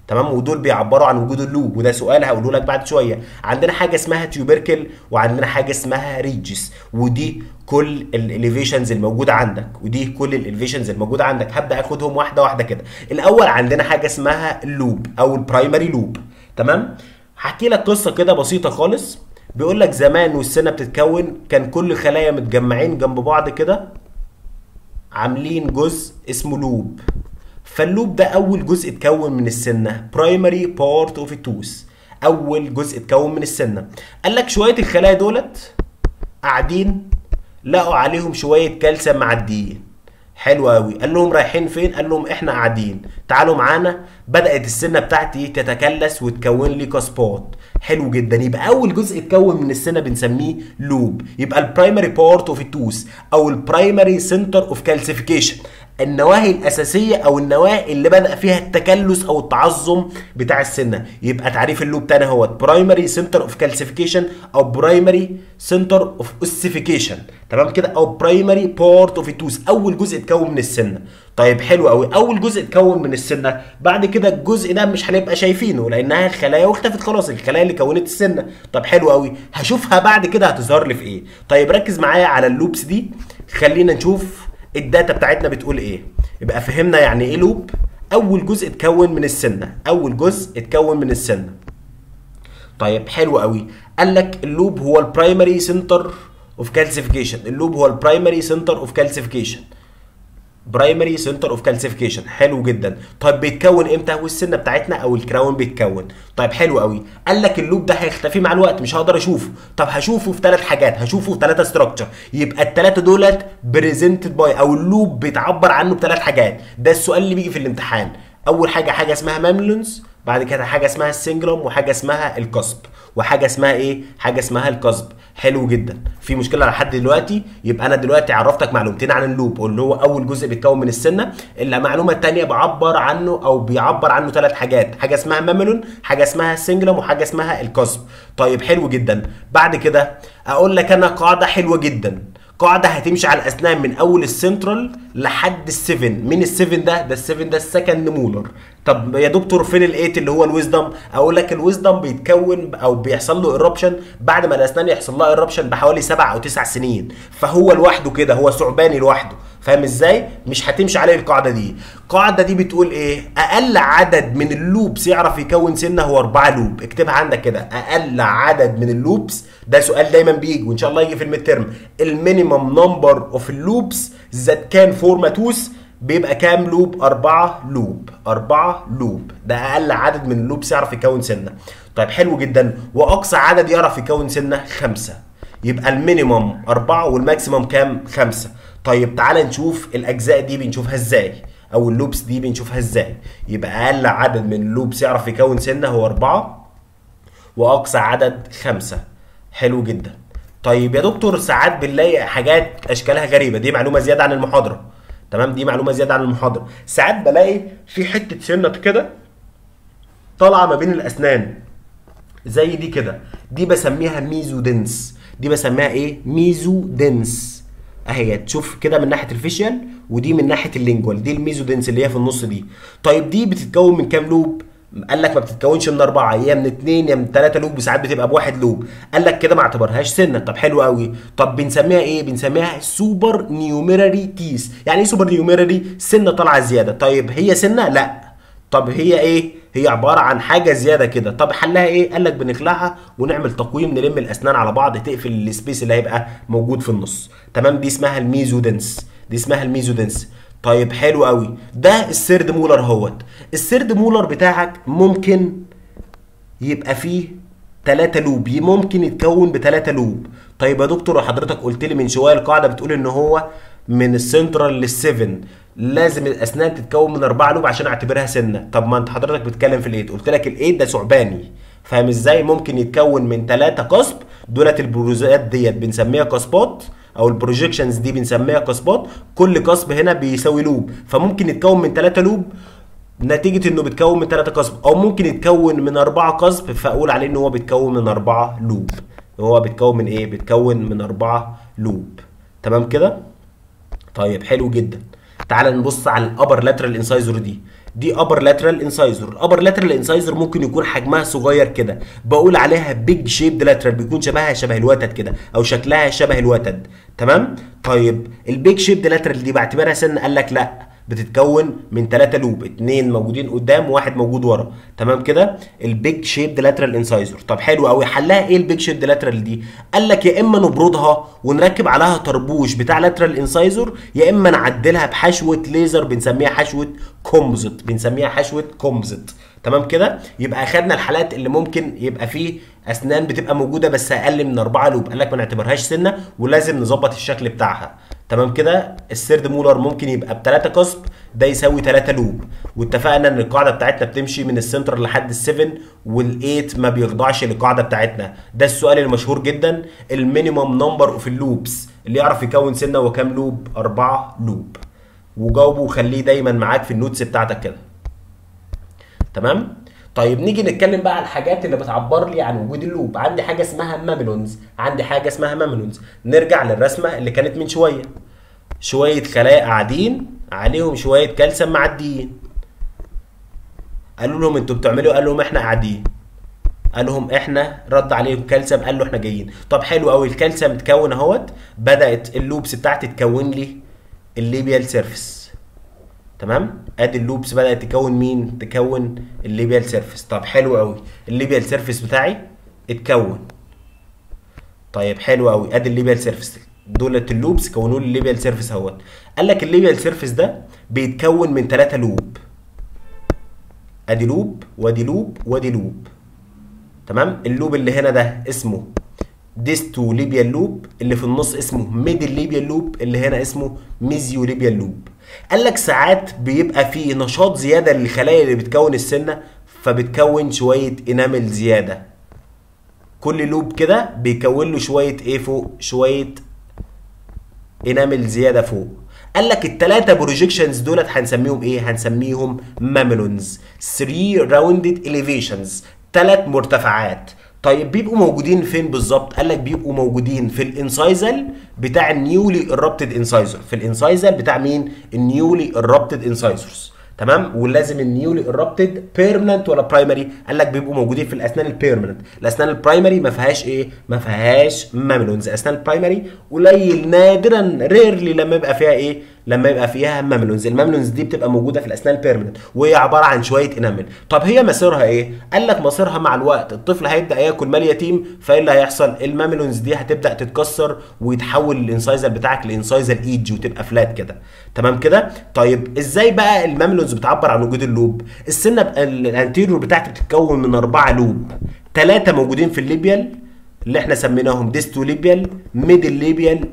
تمام؟ ودول بيعبروا عن وجود ال lobe وده سؤال هقوله لك بعد شوية. عندنا حاجة اسمها tubercle وعندنا حاجة اسمها ridges ودي كل ال elevations الموجودة عندك ودي كل ال elevations الموجودة عندك. هبدأ آخدهم واحدة واحدة كده. الأول عندنا حاجة اسمها ال lobe أو ال primary lobe تمام؟ هحكي لك قصة كده بسيطة خالص. بيقول لك زمان والسنة بتتكون كان كل خلايا متجمعين جنب بعض كده عاملين جزء اسمه lobe فال lobe ده أول جزء اتكون من السنة. primary part of ال tooth أول جزء اتكون من السنة. قال لك شوية الخلايا دولت قاعدين لقوا عليهم شوية كالسيوم معديين حلو قوي قال لهم رايحين فين؟ قال لهم إحنا قاعدين. تعالوا معانا. بدأت السنة بتاعتي تتكلس وتكون لي كاسبات حلو جدا. يبقى أول جزء اتكون من السنة بنسميه lobe. يبقى ال primary part of ال tooth أو ال primary center of calcification النواة الأساسية أو النواة اللي بدا فيها التكلس أو التعظم بتاع السنة. يبقى تعريف ال lobe تاني هو primary center of calcification أو primary center of ossification تمام كده؟ أو primary part of tooth أول جزء اتكون من السنة. طيب حلو قوي أول جزء اتكون من السنة. بعد كده الجزء ده مش هنبقى شايفينه لأنها الخلايا واختفت خلاص. الخلايا اللي كونت السنة. طب حلو قوي هشوفها بعد كده هتظهر لي في إيه. طيب ركز معايا على ال lobes دي. خلينا نشوف. ال data بتاعتنا بتقول إيه؟ يبقى فهمنا يعني إيه lobe أول جزء اتكون من السنة. أول جزء اتكون من السنة. طيب حلو قوي. قال لك ال lobe هو ال primary center of calcification ال lobe هو ال primary center of calcification primary center of calcification حلو جدا. طيب بيتكون إمتى والسنة بتاعتنا أو ال crown بيتكون؟ طيب حلو قوي. قال لك ال lobe ده هيختفي مع الوقت مش هقدر أشوفه. طب هشوفه في ثلاث حاجات هشوفه في ثلاثة structure يبقى الثلاثه دولت presented by أو ال lobe بيتعبر عنه بثلاث حاجات. ده السؤال اللي بيجي في الامتحان. أول حاجة حاجة اسمها mamelons بعد كده حاجة اسمها ال cingulum وحاجة اسمها ال cusp وحاجة اسمها إيه؟ حاجة اسمها ال cusp. حلو جدا. في مشكلة لحد دلوقتي يبقى أنا دلوقتي عرفتك معلومتين عن ال lobe اللي هو أول جزء بيتكون من السنة المعلومه الثانية بعبر عنه أو بيعبر عنه ثلاث حاجات حاجة اسمها mamelon حاجة اسمها ال cingulum وحاجة اسمها ال cusp. طيب حلو جدا. بعد كده أقول لك أنا قاعدة حلوة جدا. قاعدة هتمشي على الأسنان من أول السنترال لحد ال seven مين ال seven ده؟ ده ال seven ده ال second molar طب يا دكتور فين ال eight اللي هو ال wisdom أقول لك ال wisdom بيتكون أو بيحصل له eruption بعد ما الأسنان يحصل لها eruption بحوالي سبع أو تسع سنين. فهو لوحده كده هو ثعباني لوحده. فاهم إزاي؟ مش هتمشي عليه القاعدة دي. القاعدة دي بتقول إيه؟ أقل عدد من ال lobes يعرف يكون سنة هو أربعة lobe. اكتبها عندك كده. أقل عدد من ال lobes ده سؤال دايما بيجي وإن شاء الله يجي في الميد ترم المينيمم نمبر اوف اللوبس ذات كان فورماتوس بيبقى كام lobe؟ أربعة lobe. أربعة lobe. ده أقل عدد من ال lobes يعرف يكون سنة. طيب حلو جدا. وأقصى عدد يعرف يكون سنة خمسة. يبقى ال minimum أربعة وال maximum كام؟ خمسة. طيب تعالى نشوف الأجزاء دي بنشوفها إزاي أو ال lobes دي بنشوفها إزاي. يبقى أقل عدد من ال lobes يعرف يكون سنة هو أربعة وأقصى عدد خمسة. حلو جدا. طيب يا دكتور ساعات بنلاقي حاجات أشكالها غريبة. دي معلومة زيادة عن المحاضرة. تمام؟ دي معلومة زيادة عن المحاضرة. ساعات بلاقي في حتة سنة كده طالعة ما بين الأسنان. زي دي كده. دي بسميها mesiodens دي بسميها إيه؟ mesiodens أهي تشوف كده من ناحية ال facial ودي من ناحية ال lingual دي ال mesiodens اللي هي في النص دي. طيب دي بتتكون من كام lobe؟ قال لك ما بتتكونش من أربعة يا من اثنين يا من ثلاثة lobe وساعات بتبقى بواحد lobe. قال لك كده ما اعتبرهاش سنة. طب حلو قوي. طب بنسميها إيه؟ بنسميها supernumerary teeth يعني إيه supernumerary سنة طالعة زيادة. طيب هي سنة؟ لا. طب هي إيه؟ هي عبارة عن حاجة زيادة كده. طب حلها إيه؟ قال لك بنخلعها ونعمل تقويم نلم الأسنان على بعض تقفل ال space اللي هيبقى موجود في النص. تمام؟ دي اسمها ال mesiodens. دي اسمها ال mesiodens. طيب حلو قوي ده ال third molar اهوت ال third molar بتاعك ممكن يبقى فيه تلاتة lobe. ممكن يتكون بتلاتة lobe. طيب يا دكتور حضرتك قلت لي من شوية القاعدة بتقول إن هو من ال central لل seven. لازم الأسنان تتكون من اربعه lobe عشان أعتبرها سنة. طب ما أنت حضرتك بتتكلم في ال eight. قلت لك ال eight ده ثعباني. فاهم إزاي؟ ممكن يتكون من ثلاثة cusp دولت البروزات ديت بنسميها كاسبات أو ال projections دي بنسميها كاسبات كل cusp هنا بيساوي lobe. فممكن يتكون من ثلاثة lobe. نتيجة إنه بيتكون من ثلاثة cusp أو ممكن يتكون من أربعة cusp فأقول عليه إن هو بيتكون من أربعة lobe. هو بيتكون من إيه؟ بيتكون من أربعة lobe. تمام كده؟ طيب حلو جدا. تعال نبص على ال upper lateral incisor دي. دي upper lateral incisor ال upper lateral incisor ممكن يكون حجمها صغير كده. بقول عليها peg shaped lateral بيكون شبهها شبه الوتد كده أو شكلها شبه الوتد. تمام؟ طيب ال peg shaped lateral دي بعتبرها سن؟ قال لك لا. بتتكون من ثلاثة lobe. اتنين موجودين قدام وواحد موجود ورا. تمام كده؟ ال peg-shaped lateral incisor طب حلو قوي. حلها إيه ال peg-shaped lateral دي؟ قال لك يا إما نبردها ونركب عليها طربوش بتاع lateral incisor يا إما نعدلها بحشوة ليزر بنسميها حشوة composite بنسميها حشوة composite تمام كده؟ يبقى أخدنا الحالات اللي ممكن يبقى فيه أسنان بتبقى موجودة بس أقل من أربعة lobe. قال لك ما نعتبرهاش سنة ولازم نظبط الشكل بتاعها. تمام كده؟ ال third molar ممكن يبقى بثلاثه cusp ده يساوي 3 lobe. واتفقنا إن القاعدة بتاعتنا بتمشي من السنتر لحد ال7 وال8 ما بيخضعش للقاعدة بتاعتنا. ده السؤال المشهور جدا. ال minimum number of ال lobes اللي يعرف يكون سنة وكام lobe؟ 4 lobe. وجاوبه وخليه دايما معاك في ال notes بتاعتك كده. تمام؟ طيب نيجي نتكلم بقى على الحاجات اللي بتعبر لي عن وجود ال lobe. عندي حاجة اسمها mamelons عندي حاجة اسمها mamelons نرجع للرسمة اللي كانت من شوية. شوية خلايا قاعدين عليهم شوية كالسيوم معديين. قالوا لهم أنتوا بتعملوا قال لهم إحنا قاعدين. قال لهم إحنا رد عليهم كالسيوم قال له إحنا جايين. طب حلو قوي الكالسيوم اتكون أهوت. بدأت ال lobes بتاعتي تكون لي ال labial surface. تمام؟ ادي ال lobes بدات تكون مين؟ تكون ال labial surface طب حلو قوي. ال labial surface بتاعي اتكون. طيب حلو قوي. ادي ال labial surface دولت ال lobes كونوا لي ال labial surface اهوت. قال لك ال labial surface ده بيتكون من ثلاثة lobe. ادي lobe وادي lobe وادي lobe. تمام؟ ال lobe اللي هنا ده اسمه disto-labial lobe اللي في النص اسمه middle labial lobe اللي هنا اسمه mesio-labial lobe. قال لك ساعات بيبقى فيه نشاط زيادة للخلايا اللي بتكون السنة فبتكون شوية enamel زيادة. كل lobe كده بيكون له شوية إيه فوق؟ شوية enamel زيادة فوق. قال لك الثلاثه projections دولت هنسميهم إيه؟ هنسميهم mamelons 3 rounded elevations ثلاث مرتفعات. طيب بيبقوا موجودين فين بالظبط؟ قال لك بيبقوا موجودين في ال incisal بتاع ال newly erupted incisor في ال incisal بتاع مين؟ ال newly erupted incisors تمام؟ ولازم ال newly erupted permanent ولا primary قال لك بيبقوا موجودين في الأسنان ال permanent الأسنان ال primary ما فيهاش إيه؟ ما فيهاش mamelons الأسنان ال primary قليل نادرا rarely لما يبقى فيها إيه؟ لما يبقى فيها mamelons ال mamelons دي بتبقى موجودة في الأسنان ال permanent وهي عبارة عن شوية enamel طب هي مصيرها إيه؟ قال لك مصيرها مع الوقت. الطفل هيبدأ ياكل مال يتيم فإيه اللي هيحصل؟ ال mamelons دي هتبدأ تتكسر ويتحول ال incisor بتاعك ل incisor edge وتبقى flat كده. تمام كده؟ طيب إزاي بقى ال mamelons بتعبر عن وجود ال lobe؟ السنة ال anterior بتاعتي بتتكون من أربعة lobe. ثلاثة موجودين في ال labial اللي إحنا سميناهم disto-labial middle labial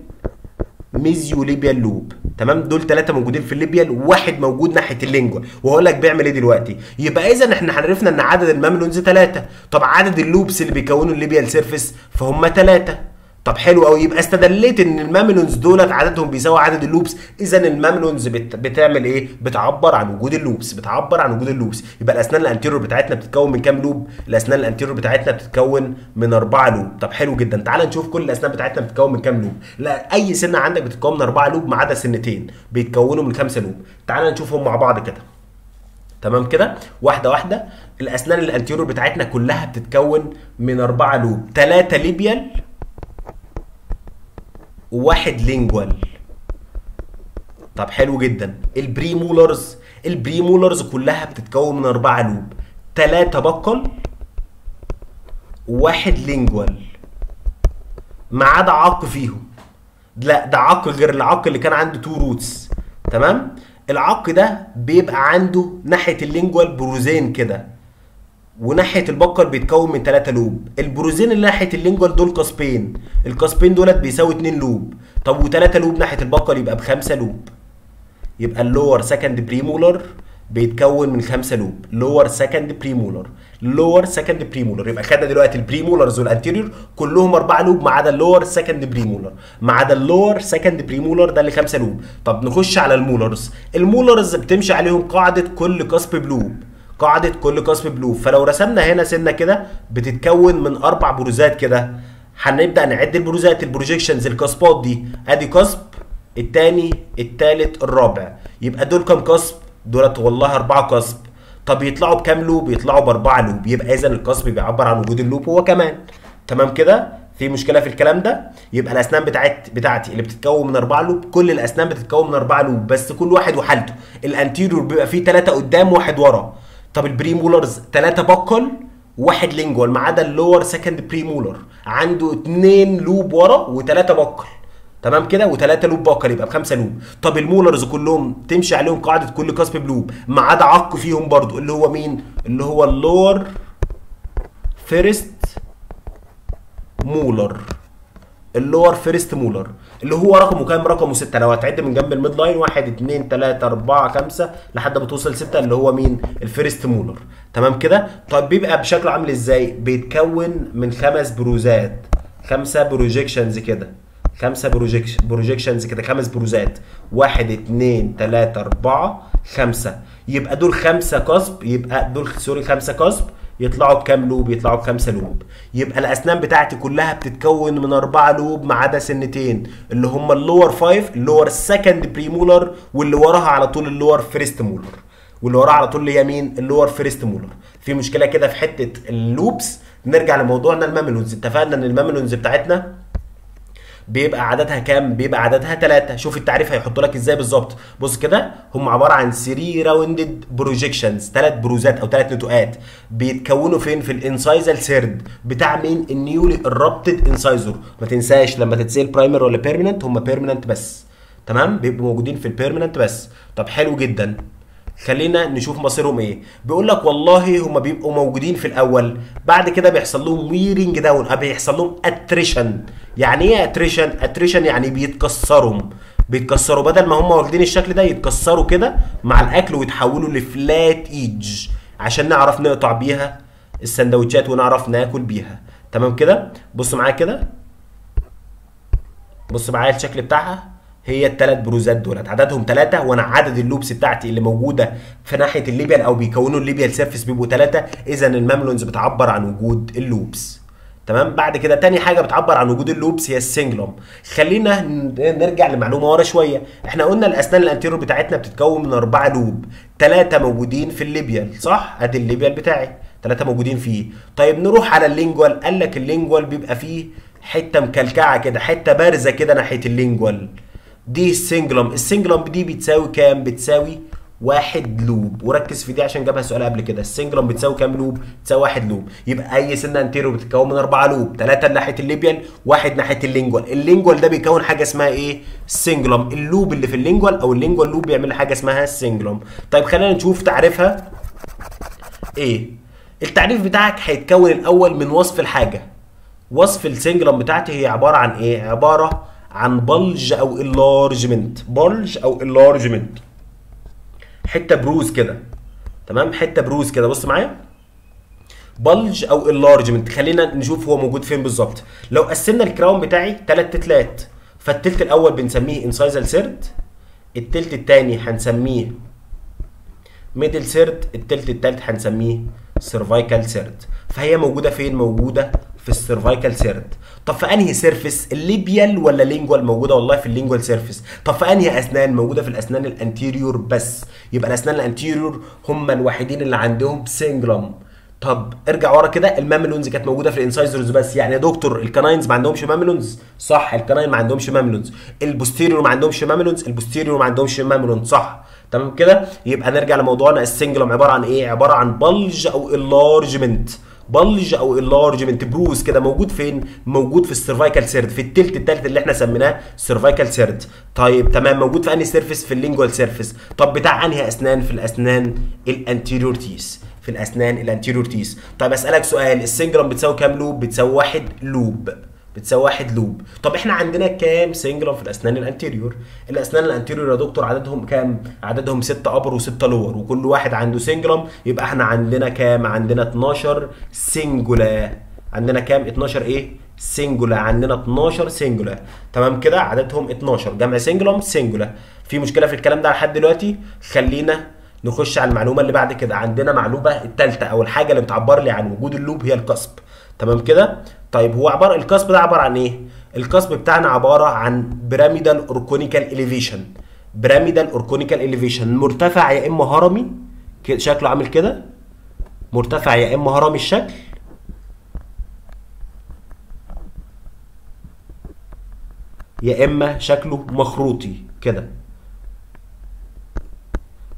mesio-labial lobe تمام؟ دول ثلاثة موجودين في ال labial واحد موجود ناحية ال lingual وهقول لك بيعمل إيه دلوقتي. يبقى إذا إحنا عرفنا إن عدد ال mamelons ثلاثة طب عدد ال lobes اللي بيكونوا ال labial surface فهم ثلاثة طب حلو قوي. يبقى استدليت إن ال mamelons دولت عددهم بيساوي عدد ال lobes. إذا ال mamelons بت... بتعمل إيه؟ بتعبر عن وجود ال lobes بتعبر عن وجود ال lobes. يبقى الأسنان ال anterior بتاعتنا بتتكون من كام lobe؟ الأسنان ال anterior بتاعتنا بتتكون من أربعة lobe. طب حلو جدا. تعال نشوف كل الأسنان بتاعتنا بتتكون من كام lobe. لا أي سنة عندك بتتكون من أربعة lobe ما عدا سنتين. بيتكونوا من خمسة lobe. تعال نشوفهم مع بعض كده. تمام كده؟ واحدة واحدة. الأسنان ال anterior بتاعتنا كلها بتتكون من أربعة lobe. ثلاثة labial وواحد lingual. طب حلو جدا. ال premolars ال premolars كلها بتتكون من أربعة lobe. ثلاثة buccal وواحد lingual. ما عدا عق فيهم. لا ده عق غير العق اللي كان عنده two roots تمام؟ العق ده بيبقى عنده ناحية ال lingual بروزين كده. وناحية ال buccal بيتكون من ثلاثة lobe. البروزين اللي ناحية ال lingual دول cusp ين ال cusp ين دولت بيساوي 2 lobe. طب وثلاثة lobe ناحية ال buccal يبقى بخمسة lobe. يبقى ال lower second premolar بيتكون من خمسة lobe. lower second premolar lower second premolar يبقى خدنا دلوقتي ال premolars وال anterior كلهم أربعة lobe ما عدا ال lower second premolar ما عدا ال lower second premolar ده اللي خمسة lobe. طب نخش على ال molars ال molars بتمشي عليهم قاعدة كل cusp ب lobe. قاعدة كل cusp ب lobe فلو رسمنا هنا سنة كده بتتكون من أربع بروزات كده. هنبدأ نعد البروزات ال projections ال cusp ات دي. أدي cusp التاني التالت الرابع. يبقى دول كام cusp دولت والله أربعة cusp طب يطلعوا بكام lobe؟ يطلعوا بأربعة lobe. يبقى اذا ال cusp بيعبر عن وجود ال lobe هو كمان. تمام كده؟ في مشكلة في الكلام ده؟ يبقى الأسنان بتاعت بتاعتي اللي بتتكون من أربعة lobe كل الأسنان بتتكون من أربعة lobe بس كل واحد وحالته. ال anterior بيبقى فيه ثلاثة قدام واحد ورا. طب ال premolars ثلاثة buccal واحد lingual ما عدا ال lower second premolar عنده اثنين lobe ورا وثلاثه buccal تمام كده؟ وثلاثه lobe buccal يبقى بخمسة lobe. طب ال molars كلهم تمشي عليهم قاعدة كل cusp ب lobe ما عدا عق فيهم برضو اللي هو مين؟ اللي هو ال lower first molar ال lower first molar اللي هو رقمه كام رقمه 6 لو هتعد من جنب ال midline 1 2 3 4 5 لحد ما توصل 6 اللي هو مين؟ ال first molar. تمام كده؟ طيب بيبقى بشكله عامل إزاي؟ بيتكون من خمس بروزات. خمسة projections كده. خمسة projection projections كده. خمس بروزات. واحد اتنين تلاتة أربعة خمسة. يبقى دول خمسة cusp يبقى دول sorry خمسة cusp يطلعوا بكام lobe؟ يطلعوا بخمسة lobe يبقى الأسنان بتاعتي كلها بتتكون من أربعة lobe ما عدا سنتين اللي هم ال lower five ال lower second premolar واللي وراها على طول ال lower first molar واللي وراها على طول اللي هي مين؟ ال lower first molar في مشكلة كده في حتة ال lobes نرجع لموضوعنا ال mamelons اتفقنا إن ال mamelons بتاعتنا بيبقى عددها كام؟ بيبقى عددها ثلاثة، شوف التعريف هيحط لك إزاي بالظبط، بص كده هم عبارة عن 3 rounded projections، ثلاث بروزات أو ثلاث نتوءات بيتكونوا فين؟ في ال incisal third بتاع مين؟ ال newly erupted incisor، ما تنساش لما تتسأل primary ولا permanent هم permanent بس، تمام؟ بيبقوا موجودين في ال permanent بس، طب حلو جدا، خلينا نشوف مصيرهم إيه. بيقول لك والله هم بيبقوا موجودين في الأول بعد كده بيحصل لهم wearing down بيحصل لهم attrition يعني إيه attrition attrition يعني بيتكسروا. بيتكسروا. بدل ما هم واخدين الشكل ده يتكسروا كده مع الأكل ويتحولوا ل flat edge عشان نعرف نقطع بيها السندوتشات ونعرف ناكل بيها. تمام كده؟ بص معايا كده. بص معايا الشكل بتاعها. هي الثلاث بروزات دولت. عددهم ثلاثة وأنا عدد ال lobes بتاعتي اللي موجودة في ناحية ال labial أو بيكونوا ال labial surface بيبقوا ثلاثة إذا ال mamelons بتعبر عن وجود ال lobes. تمام؟ بعد كده تاني حاجة بتعبر عن وجود ال lobes هي ال cingulum خلينا نرجع لمعلومة ورا شوية. إحنا قلنا الأسنان ال anterior بتاعتنا بتتكون من أربعة lobe ثلاثة موجودين في ال labial صح؟ أدي ال labial بتاعي. ثلاثة موجودين فيه. طيب نروح على ال lingual. قال لك ال lingual بيبقى فيه حتة مكلكعة كده حتة بارزة كده ناحية ال lingual. دي ال cingulum ال cingulum دي بتساوي كام؟ بتساوي واحد lobe. وركز في دي عشان جابها سؤال قبل كده. ال cingulum بتساوي كام lobe؟ بتساوي واحد lobe. يبقى أي سنة anterior بتتكون من أربعة lobe. ثلاثة ناحية ال labial واحد ناحية ال lingual. ال lingual ده بيكون حاجة اسمها إيه؟ ال cingulum ال lobe اللي في ال lingual أو ال lingual lobe بيعمل حاجة اسمها ال cingulum طيب خلينا نشوف تعريفها. إيه التعريف بتاعك هيتكون الأول من وصف الحاجة. وصف ال cingulum بتاعتي هي عبارة عن إيه؟ عبارة عن bulge or enlargement bulge or enlargement حتة بروز كده. تمام؟ حتة بروز كده. بص معايا. bulge or enlargement خلينا نشوف هو موجود فين بالظبط. لو قسمنا ال crown بتاعي ثلاث تلات فالتلت الأول بنسميه incisal third التلت الثاني هنسميه middle third التلت الثالث هنسميه cervical third فهي موجودة فين؟ موجودة في ال cervical third طب في أنهي surface ال labial ولا lingual موجودة؟ والله في ال lingual surface طب في أنهي أسنان موجودة؟ في الأسنان ال anterior بس. يبقى الأسنان ال anterior هم الوحيدين اللي عندهم cingulum طب ارجع ورا كده ال mamelons كانت موجودة في ال incisors بس. يعني يا دكتور ال canines ما عندهمش mamelons صح ال canine ما عندهمش mamelons ال posterior ما عندهمش mamelons ال posterior ما عندهمش mamelons صح. تمام كده؟ يبقى نرجع لموضوعنا. ال cingulum عبارة عن إيه؟ عبارة عن bulge or enlargement bulge or enlargement بروز كده موجود فين؟ موجود في ال cervical third في التلت التالت اللي إحنا سميناه cervical third. طيب تمام موجود في أنهي surface في ال lingual surface طب بتاع أنهي أسنان؟ في الأسنان ال anterior teeth في الأسنان ال anterior teeth طيب أسألك سؤال ال cingulum بتساوي كام lobe؟ بتساوي واحد lobe. بتساوي واحد lobe. طب إحنا عندنا كام cingulum في الأسنان ال anterior؟ الأسنان ال anterior يا دكتور عددهم كام؟ عددهم 6 upper و6 lower وكل واحد عنده cingulum يبقى إحنا عندنا كام؟ عندنا 12 cingula عندنا كام؟ 12 إيه؟ cingula عندنا 12 cingula تمام كده؟ عددهم 12 جمع cingulum cingula في مشكلة في الكلام ده لحد دلوقتي؟ خلينا نخش على المعلومة اللي بعد كده. عندنا معلومة الثالثه أو الحاجة اللي بتعبر لي عن وجود ال lobe هي ال cusp. تمام كده؟ طيب هو عبارة ال cusp ده عبارة عن إيه؟ ال cusp بتاعنا عبارة عن pyramidal or conical elevation pyramidal or conical elevation مرتفع يا إما هرمي شكله عامل كده. مرتفع يا إما هرمي الشكل. يا إما شكله مخروطي كده.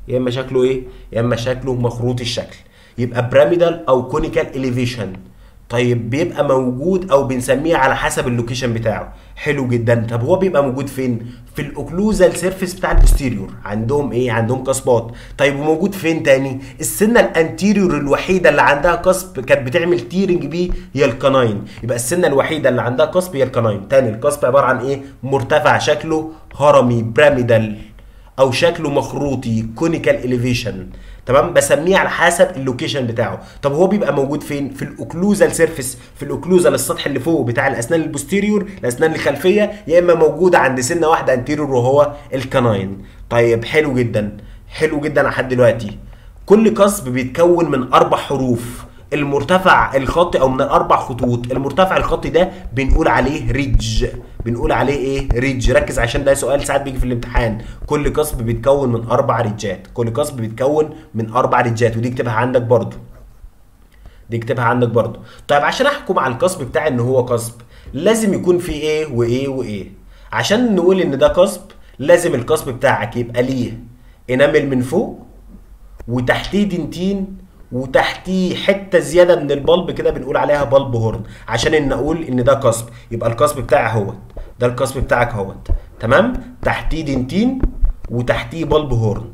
يا إما شكله إيه؟ يا إما شكله مخروطي الشكل. يبقى pyramidal or conical elevation طيب بيبقى موجود أو بنسميه على حسب ال location بتاعه. حلو جدا. طب هو بيبقى موجود فين؟ في ال occlusal surface بتاع ال posterior عندهم إيه؟ عندهم cusp ات طيب وموجود فين تاني؟ السنة ال anterior الوحيدة اللي عندها cusp كانت بتعمل tearing بيه هي ال canine يبقى السنة الوحيدة اللي عندها cusp هي ال canine تاني ال cusp عبارة عن إيه؟ مرتفع شكله هرمي pyramidal أو شكله مخروطي conical elevation تمام؟ بسميه على حسب ال location بتاعه. طب هو بيبقى موجود فين؟ في ال occlusal surface في ال occlusal السطح اللي فوق بتاع الأسنان ال posterior الأسنان الخلفية يا إما موجود عند سنة واحدة anterior وهو ال canine. طيب حلو جدا. حلو جدا لحد دلوقتي. كل cusp بيتكون من أربع حروف. المرتفع الخطي أو من الأربع خطوط. المرتفع الخطي ده بنقول عليه ridge. بنقول عليه إيه؟ ridge ركز عشان ده سؤال ساعات بيجي في الامتحان. كل قصب بيتكون من أربع ريدجات كل قصب بيتكون من أربع ريدجات ودي اكتبها عندك برضو. دي اكتبها عندك برضو. طيب عشان أحكم على القصب بتاعي إن هو قصب لازم يكون فيه إيه وإيه وإيه. عشان نقول إن ده قصب لازم القصب بتاعك يبقى ليه إنامل من فوق وتحتيه دنتين وتحتيه حتة زيادة من البلب كده بنقول عليها بلب هورن عشان إن أقول إن ده قصب يبقى القصب بتاعي أهوت. ده ال cusp بتاعك أهوت. تمام؟ تحتيه dentin وتحتيه pulp horn.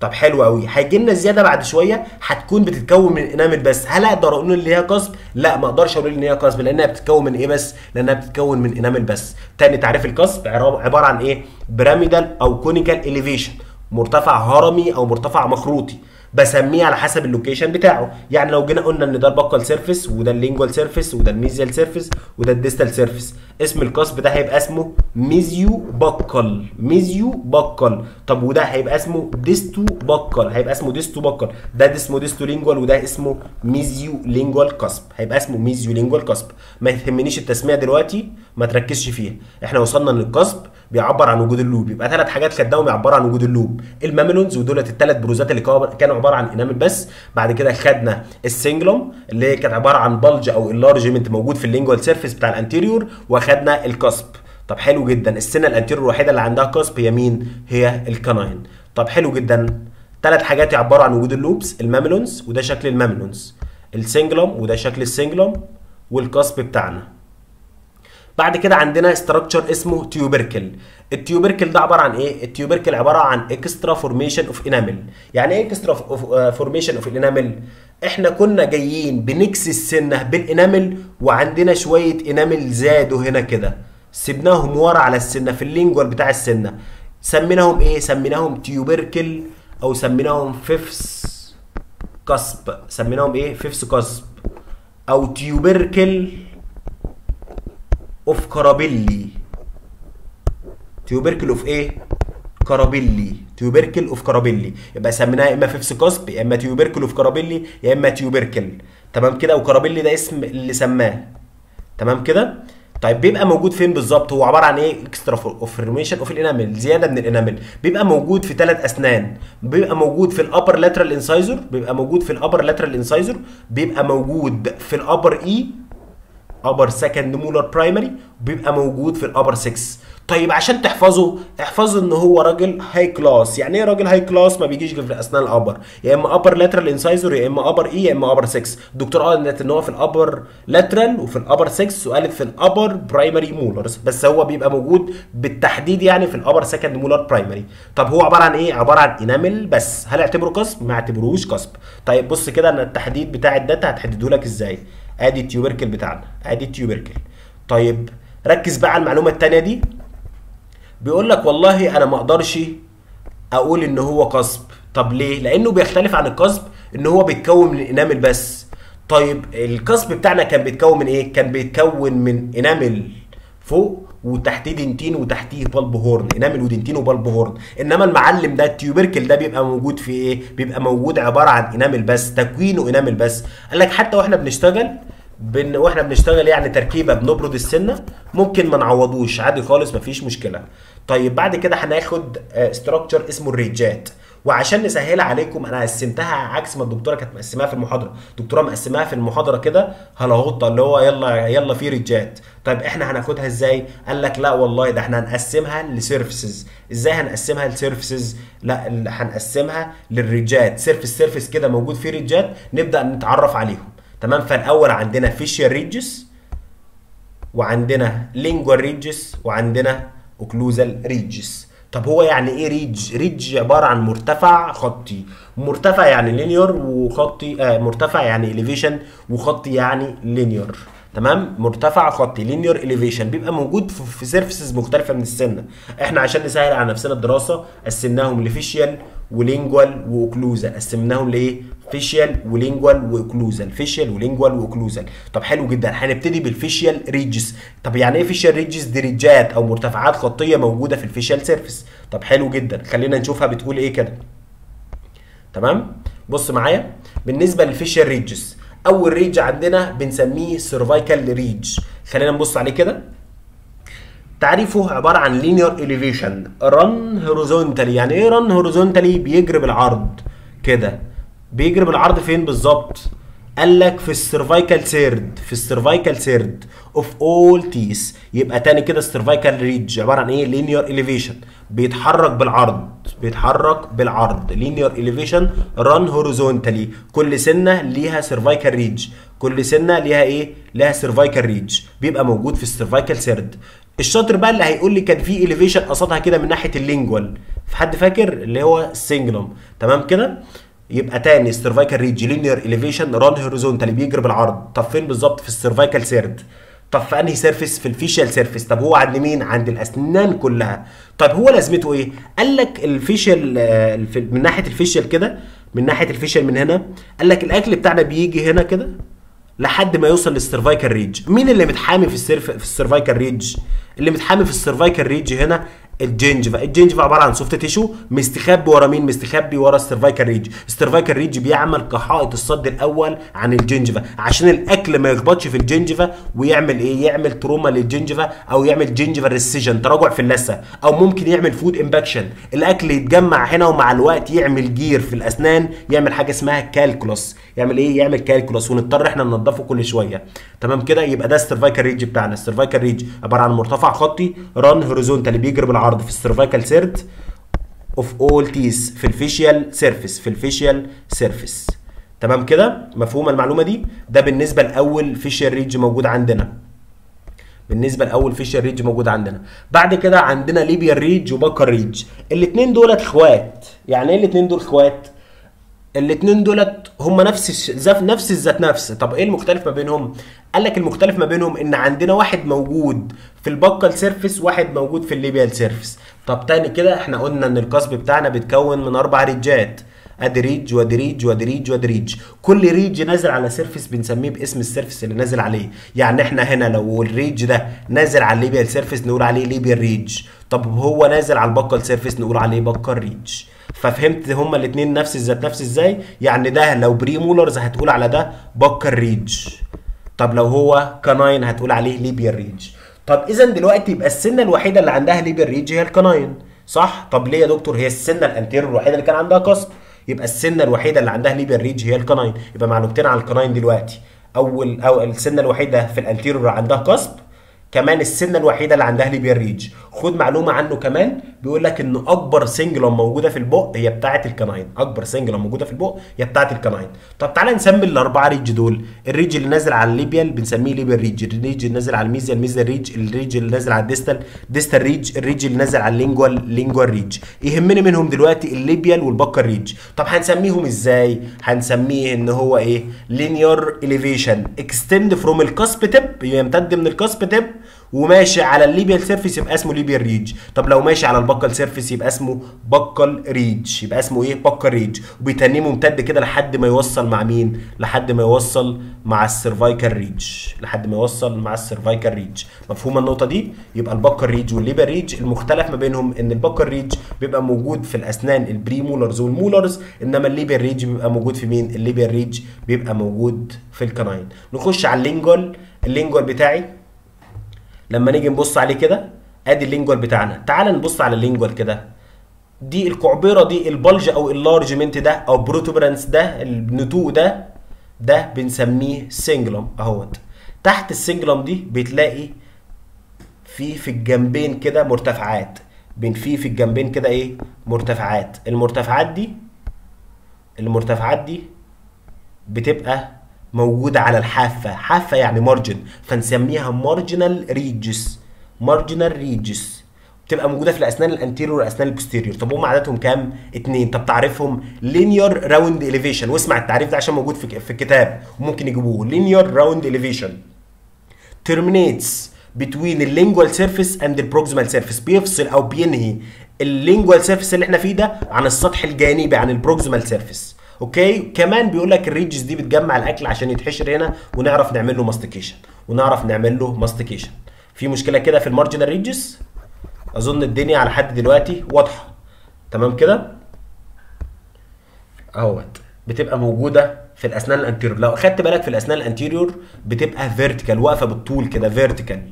طب حلو قوي هيجي لنا زيادة بعد شوية هتكون بتتكون من enamel بس. هل أقدر أقول إن هي cusp لا ما أقدرش أقول إن هي cusp لأنها بتتكون من إيه بس؟ لأنها بتتكون من enamel بس. تاني تعريف ال cusp عبارة عن إيه؟ pyramidal أو conical elevation مرتفع هرمي أو مرتفع مخروطي. بسميه على حسب ال location بتاعه. يعني لو جينا قلنا إن ده ال buccal surface وده ال lingual surface وده ال mesial surface وده ال distal surface. اسم ال cusp ده هيبقى اسمه mesiobuccal mesiobuccal طب وده هيبقى اسمه distobuccal هيبقى اسمه distobuccal ده اسمه distolingual وده اسمه mesiolingual cusp. هيبقى اسمه mesiolingual cusp. ما يهمنيش التسمية دلوقتي ما تركزش فيها. إحنا وصلنا ان ال cusp بيعبر عن وجود ال lobe. يبقى ثلاث حاجات خدناهم بيعبروا عن وجود ال lobe. ال mamelons ودولت الثلاث بروزات اللي كانوا عبارة عن enamel بس. بعد كده خدنا ال cingulum اللي كانت عبارة عن bulge أو enlargement موجود في ال lingual surface بتاع ال anterior واخدنا ال cusp طب حلو جدا. السنة ال anterior الوحيدة اللي عندها cusp هي مين؟ هي ال canine. طب حلو جدا. ثلاث حاجات يعبروا عن وجود ال lobes. ال mamelons وده شكل ال mamelons. ال cingulum وده شكل ال cingulum وال cusp بتاعنا. بعد كده عندنا structure اسمه tubercle ال tubercle ده عبارة عن إيه؟ ال tubercle عبارة عن extra formation of enamel يعني إيه extra formation of ال enamel إحنا كنا جايين بنكس السنة بال enamel وعندنا شوية enamel زادوا هنا كده. سيبناهم ورا على السنة في ال lingual بتاع السنة. سميناهم إيه؟ سميناهم tubercle أو سميناهم fifth cusp سميناهم إيه؟ fifth cusp أو tubercle of Carabelli tubercle of إيه؟ Carabelli tubercle of Carabelli يبقى سميناها يا إما fifth cusp يا إما tubercle of Carabelli يا إما tubercle تمام كده؟ و Carabelli ده اسم اللي سماه. تمام كده؟ طيب بيبقى موجود فين بالظبط؟ هو عبارة عن إيه؟ extra formation of ال enamel زيادة من ال enamel بيبقى موجود في ثلاث أسنان. بيبقى موجود في ال upper lateral incisor بيبقى موجود في ال upper lateral incisor بيبقى موجود في ال upper E upper second molar primary بيبقى موجود في ال upper 6 طيب عشان تحفظه احفظه إن هو راجل high class يعني إيه راجل high class ما بيجيش غير في اسنان ال upper يا إما upper lateral incisor يا إما upper E يا إما upper 6 الدكتور قالت إن هو في ال upper lateral وفي ال upper 6 وقالت في ال upper primary molars بس هو بيبقى موجود بالتحديد يعني في ال upper second molar primary طب هو عبارة عن إيه؟ عبارة عن enamel بس. هل اعتبره cusp ما اعتبروش cusp طيب بص كده أنا التحديد بتاع ال data هتحدده لك إزاي. ادي ال tubercle بتاعنا ادي ال tubercle طيب ركز بقى على المعلومة الثانية دي. بيقول لك والله أنا ما أقدرش أقول إن هو cusp طب ليه؟ لأنه بيختلف عن ال cusp إن هو بيتكون من enamel بس طيب ال cusp بتاعنا كان بيتكون من إيه؟ كان بيتكون من enamel فوق. وتحتيه dentin وتحتيه pulp horn enamel و dentin و pulp horn. إنما المعلم ده ال tubercle ده بيبقى موجود في إيه؟ بيبقى موجود عبارة عن enamel بس تكوينه enamel بس قال لك حتى وإحنا بنشتغل بن وإحنا بنشتغل يعني تركيبة بنبرد السنة ممكن ما نعوضوش عادي خالص مفيش مشكلة. طيب بعد كده هناخد structure اسمه الريجات. وعشان نسهلها عليكم أنا قسمتها عكس ما الدكتورة كانت مقسماها في المحاضرة. الدكتوره مقسماها في المحاضرة كده هلاغطه اللي هو يلا يلا في ريجات طيب إحنا هناخدها إزاي؟ قال لك لا والله ده إحنا هنقسمها ل surfaces إزاي هنقسمها ل surfaces لا هنقسمها لل ridge ات surface surface كده موجود فيه ريجات نبدأ نتعرف عليهم. تمام؟ فالأول عندنا facial ridges وعندنا lingual ridges وعندنا occlusal ridges طب هو يعني إيه ريج ريج عبارة عن مرتفع خطي. مرتفع يعني linear وخطي آه مرتفع يعني elevation وخطي يعني linear تمام؟ مرتفع خطي linear elevation بيبقى موجود في, في surfaces مختلفة من السنة. إحنا عشان نسهل على نفسنا الدراسة قسمناهم ل facial و lingual و occlusal قسمناهم لإيه؟ فيشيال ولينجوال واوكلوزال فيشيال ولينجوال واوكلوزال طب حلو جدا. هنبتدي بال facial ridges طب يعني إيه facial ridges دي ريجات أو مرتفعات خطية موجودة في ال facial surface طب حلو جدا. خلينا نشوفها بتقول إيه كده. تمام؟ بص معايا. بالنسبة لل facial ridges أول ريج عندنا بنسميه cervical ridge خلينا نبص عليه كده. تعريفه عبارة عن linear elevation run horizontally يعني إيه run horizontally بيجري بالعرض كده. بيجري بالعرض فين بالظبط؟ قال لك في ال cervical third في ال cervical third of all teeth يبقى تاني كده ال cervical ridge عبارة عن إيه؟ linear elevation بيتحرك بالعرض بيتحرك بالعرض. linear elevation run horizontally كل سنة ليها cervical ridge. كل سنة ليها إيه؟ ليها cervical ridge. بيبقى موجود في ال cervical third. الشاطر بقى اللي هيقول لي كان في elevation قصادها كده من ناحية ال lingual. في حد فاكر؟ اللي هو ال cingulum تمام كده؟ يبقى تاني ال cervical ridge linear elevation run horizontally بيجري بالعرض. طب فين بالظبط في ال cervical third طب في انهي surface في ال facial surface طب هو عند مين؟ عند الأسنان كلها. طب هو لازمته إيه؟ قال لك ال facial من ناحية ال facial كده من ناحية ال facial من هنا قال لك الأكل بتاعنا بيجي هنا كده لحد ما يوصل لل cervical ridge مين اللي متحامي في ال cerv في ال cervical ridge اللي متحامي في ال cervical ridge هنا ال gingiva ال gingiva عبارة عن soft tissue مستخبي ورا مين؟ مستخبي ورا ال cervical ridge. ال cervical ridge بيعمل كحائط الصد الأول عن ال gingiva عشان الأكل ما يخبطش في ال gingiva ويعمل إيه؟ يعمل trauma لل gingiva أو يعمل gingival recession تراجع في اللثة. أو ممكن يعمل food impaction الأكل يتجمع هنا ومع الوقت يعمل جير في الأسنان يعمل حاجة اسمها calculus يعمل إيه؟ يعمل calculus ونضطر إحنا ننضفه كل شوية. تمام كده؟ يبقى ده ال cervical ridge بتاعنا. ال cervical ridge عبارة عن مرتفع خطي runs horizontally بيجري بالعرض في ال cervical third of all teeth في ال facial surface في ال facial surface تمام كده؟ مفهومه المعلومة دي؟ ده بالنسبة لأول facial ridge موجود عندنا. بالنسبة لأول facial ridge موجود عندنا. بعد كده عندنا labial ridge و buccal ridge. الاثنين دولت اخوات يعني إيه الاثنين دول اخوات الاثنين دولت هم نفس الذات نفس الذات نفس. طب إيه المختلف ما بينهم؟ قال لك المختلف ما بينهم إن عندنا واحد موجود في ال buccal surface واحد موجود في ال labial surface. طب تاني كده إحنا قلنا إن ال cusp بتاعنا بيتكون من أربع ridge ات. أدي ridge وأدي ridge وأدي ridge وأدي ridge. كل ridge نازل على surface بنسميه باسم ال surface اللي نازل عليه. يعني إحنا هنا لو الريج ده نازل على ال labial surface نقول عليه labial ridge. طب هو نازل على ال buccal surface نقول عليه buccal ridge. ففهمت هما الاثنين نفس الذات نفس إزاي؟ يعني ده لو premolars هتقول على ده buccal ridge طب لو هو canine هتقول عليه labial ridge طب اذا دلوقتي يبقى السنة الوحيدة اللي عندها labial ridge هي ال canine صح؟ طب ليه يا دكتور؟ هي السنة ال anterior الوحيدة اللي كان عندها cusp يبقى السنة الوحيدة اللي عندها labial ridge هي ال canine. يبقى معلومتين على ال canine دلوقتي. اول أو السنة الوحيدة في ال anterior عندها cusp كمان السنة الوحيدة اللي عندها labial ridge خد معلومة عنه كمان بيقول لك ان أكبر cingulum موجودة في البق هي بتاعة ال canine. أكبر cingulum موجودة في البق هي بتاعة ال canine. طب تعالى نسمي الأربعة ريج دول. الريج اللي نازل على ال labial بنسميه labial ridge ال ridge اللي نازل على ال mesial mesial ridge ال ridge اللي نازل على ال distal distal ridge ال ridge اللي نازل على ال lingual lingual ridge يهمني منهم دلوقتي ال labial وال buccal ridge طب هنسميهم إزاي؟ هنسميه إن هو إيه؟ linear elevation extend from ال cusp tip يمتد من ال cusp tip وماشي على ال labial surface يبقى اسمه labial ridge. طب لو ماشي على ال buccal surface يبقى اسمه buccal ridge. يبقى اسمه إيه؟ buccal ridge. وبيتنيه ممتد كده لحد ما يوصل مع مين؟ لحد ما يوصل مع ال cervical ridge. لحد ما يوصل مع ال cervical ridge. مفهومه النقطة دي؟ يبقى ال buccal ridge وال labial ridge المختلف ما بينهم إن ال buccal ridge بيبقى موجود في الأسنان ال premolars وال molars إنما ال labial ridge بيبقى موجود في مين؟ ال labial ridge بيبقى موجود في ال canine. نخش على ال lingual ال lingual بتاعي لما نيجي نبص عليه كده ادي ال lingual بتاعنا. تعال نبص على ال lingual كده. دي الكعبيرة دي ال bulge أو ال enlargement ده أو protuberance ده النتوء ده ده بنسميه cingulum أهوت. تحت ال cingulum دي بتلاقي في في الجنبين كده مرتفعات. بين في في الجنبين كده إيه؟ مرتفعات. المرتفعات دي المرتفعات دي بتبقى موجودة على الحافة. حافة يعني margin فنسميها marginal ridges marginal ridges بتبقى موجودة في الأسنان ال anterior والأسنان ال posterior طب هم عددهم كام؟ اتنين. طب تعرفهم linear round elevation واسمع التعريف ده عشان موجود في في الكتاب. وممكن يجيبوه. linear round elevation terminates between ال lingual surface and ال proximal surface بيفصل أو بينهي. ال lingual surface اللي إحنا فيه ده عن السطح الجانبي عن ال proximal surface. okay؟ كمان بيقول لك ال ridges دي بتجمع الأكل عشان يتحشر هنا ونعرف نعمل له mastication ونعرف نعمل له mastication في مشكلة كده في ال marginal ridges؟ أظن الدنيا على حد دلوقتي واضحة. تمام كده؟ أهوت. بتبقى موجودة في الأسنان ال anterior. لو أخدت بالك في الأسنان ال anterior بتبقى vertical واقفة بالطول كده vertical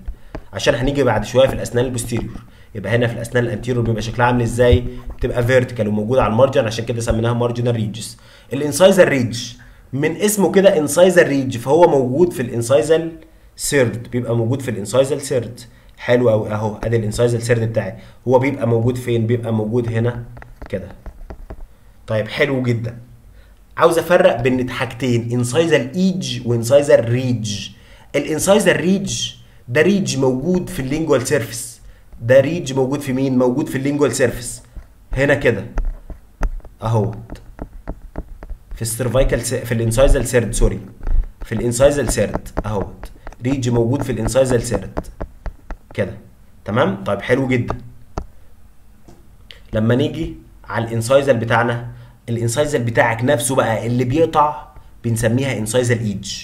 عشان هنيجي بعد شوية في الأسنان ال posterior يبقى هنا في الأسنان ال anterior بيبقى شكلها عامل إزاي؟ بتبقى vertical وموجودة على ال margin عشان كده سميناها marginal ridges ال incisal ridge. من اسمه كده incisal ridge فهو موجود في ال incisal third بيبقى موجود في ال incisal third. حلو قوي أهو أدي ال incisal third بتاعي. هو بيبقى موجود فين؟ بيبقى موجود هنا كده. طيب حلو جدا. عاوز أفرق بين حاجتين incisal edge و incisal ridge ال incisal ridge ده ridge موجود في ال lingual surface. ده ريج موجود في مين؟ موجود في ال lingual surface. هنا كده. أهو. في ال cervical في ال incisal third sorry. في ال incisal third اهو ridge موجود في ال incisal third. كده. تمام؟ طيب حلو جدا. لما نيجي على ال incisal بتاعنا ال incisal بتاعك نفسه بقى اللي بيقطع بنسميها incisal edge.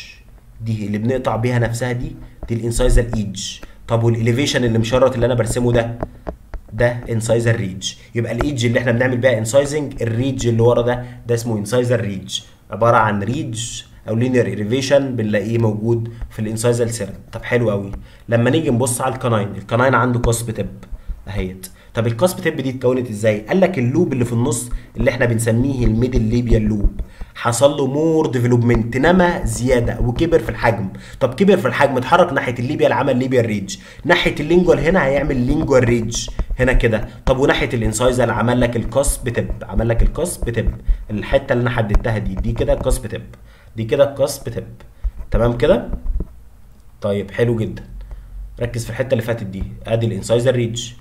دي اللي بنقطع بيها نفسها دي دي ال incisal edge. طب وال elevation اللي مشرط اللي أنا برسمه ده؟ ده incisal ridge يبقى ال edge اللي إحنا بنعمل بيها incising ال ridge اللي ورا ده ده اسمه incisal ridge عبارة عن ridge أو linear elevation بنلاقيه موجود في ال incisal third طب حلو قوي لما نيجي نبص على ال canine ال canine عنده cusp tip أهيت. طب ال cusp tip دي اتكونت إزاي؟ قال لك ال lobe اللي في النص اللي إحنا بنسميه ال middle labial lobe حصل له more development نما زيادة وكبر في الحجم. طب كبر في الحجم اتحرك ناحية ال labial عمل labial ridge ناحية ال lingual هنا هيعمل lingual ridge هنا كده. طب وناحية ال incisal عمل لك ال cusp tip عمل لك ال cusp tip الحتة اللي أنا حددتها دي دي كده ال cusp tip دي كده ال cusp tip تمام كده؟ طيب حلو جدا. ركز في الحتة اللي فاتت دي. أدي ال incisal ridge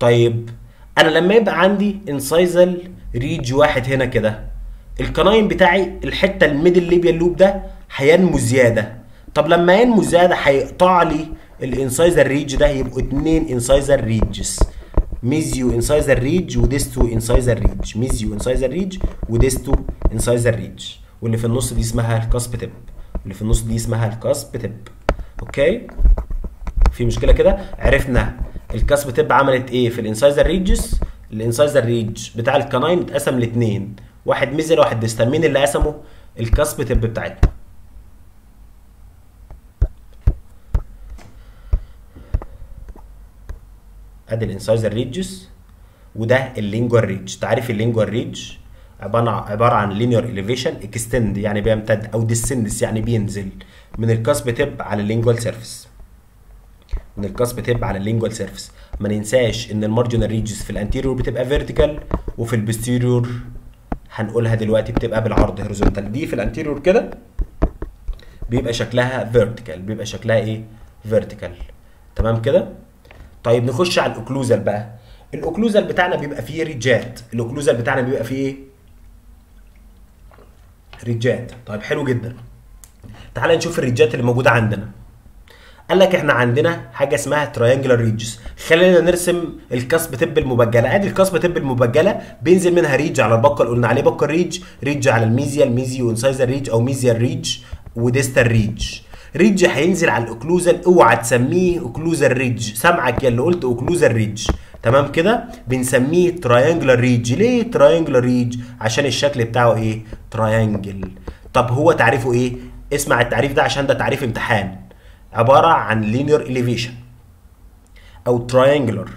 طيب أنا لما يبقى عندي incisal ridge واحد هنا كده ال canine بتاعي الحتة ال middle labial lobe ده هينمو زيادة. طب لما ينمو زيادة هيقطع لي ال incisal ridge ده يبقوا اتنين incisal ridges mesio incisal ridge و disto incisal ridge mesio incisal ridge و disto incisal ridge واللي في النص دي اسمها ال cusp tip واللي في النص دي اسمها ال cusp tip okay؟ في مشكلة كده؟ عرفنا الكاسب تب عملت إيه في الانسايزر ريجز الانسايزر ريج بتاع الكناين اتقسم لاثنين واحد mesial واحد distal مين اللي قسمه ال cusp tip بتاعتنا. ادي ال incisal ridges وده ال lingual ridge تعرف ال lingual ridge عبارة عن linear elevation extend يعني بيمتد أو descends يعني بينزل. من الكاسب تب على اللينجوال سيرفيس من الكاسب تب على اللينجوال سيرفيس ما ننساش إن ال marginal ridges في ال anterior بتبقى vertical وفي ال posterior هنقولها دلوقتي بتبقى بالعرض horizontal دي في ال anterior كده بيبقى شكلها vertical بيبقى شكلها إيه؟ vertical تمام كده؟ طيب نخش على ال occlusal بقى. ال occlusal بتاعنا بيبقى فيه ريجات. ال occlusal بتاعنا بيبقى فيه إيه؟ ريجات. طيب حلو جدا. تعال نشوف الريجات اللي موجودة عندنا. قال لك إحنا عندنا حاجة اسمها triangular ridges خلينا نرسم ال cusp tip المبجلة. ادي ال cusp tip المبجلة. بينزل منها ridge على ال buccal اللي قلنا عليه buccal ridge ridge على ال mesial. ال mesio incisal ridge أو mesial ridge و distal ridge ridge هينزل على ال occlusal اوعى تسميه occlusal ridge سامعك يا اللي قلت occlusal ridge تمام كده؟ بنسميه triangular ridge ليه triangular ridge عشان الشكل بتاعه إيه؟ triangle طب هو تعريفه إيه؟ اسمع التعريف ده عشان ده تعريف امتحان. عبارة عن linear elevation أو triangular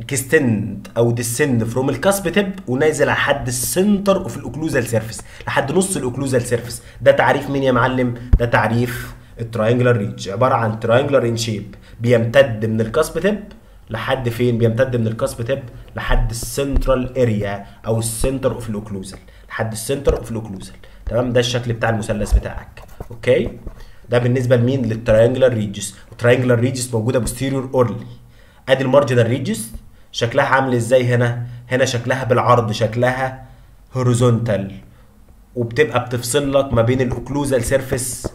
extend أو descend from ال cusp tip ونازل لحد ال center of ال occlusal surface لحد نص ال occlusal surface ده تعريف مين يا معلم؟ ده تعريف ال triangular ridge عبارة عن triangular in shape بيمتد من ال cusp tip لحد فين؟ بيمتد من ال cusp tip لحد السنترال اريا أو السنتر اوف الاوكلوزال لحد السنتر اوف الاوكلوزال تمام؟ ده الشكل بتاع المثلث بتاعك. okay؟ ده بالنسبة لمين؟ لل triangular ridges ال triangular ridges موجودة posterior only أدي ال marginal ridges شكلها عامل إزاي هنا؟ هنا شكلها بالعرض شكلها horizontal وبتبقى بتفصل لك ما بين ال occlusal surface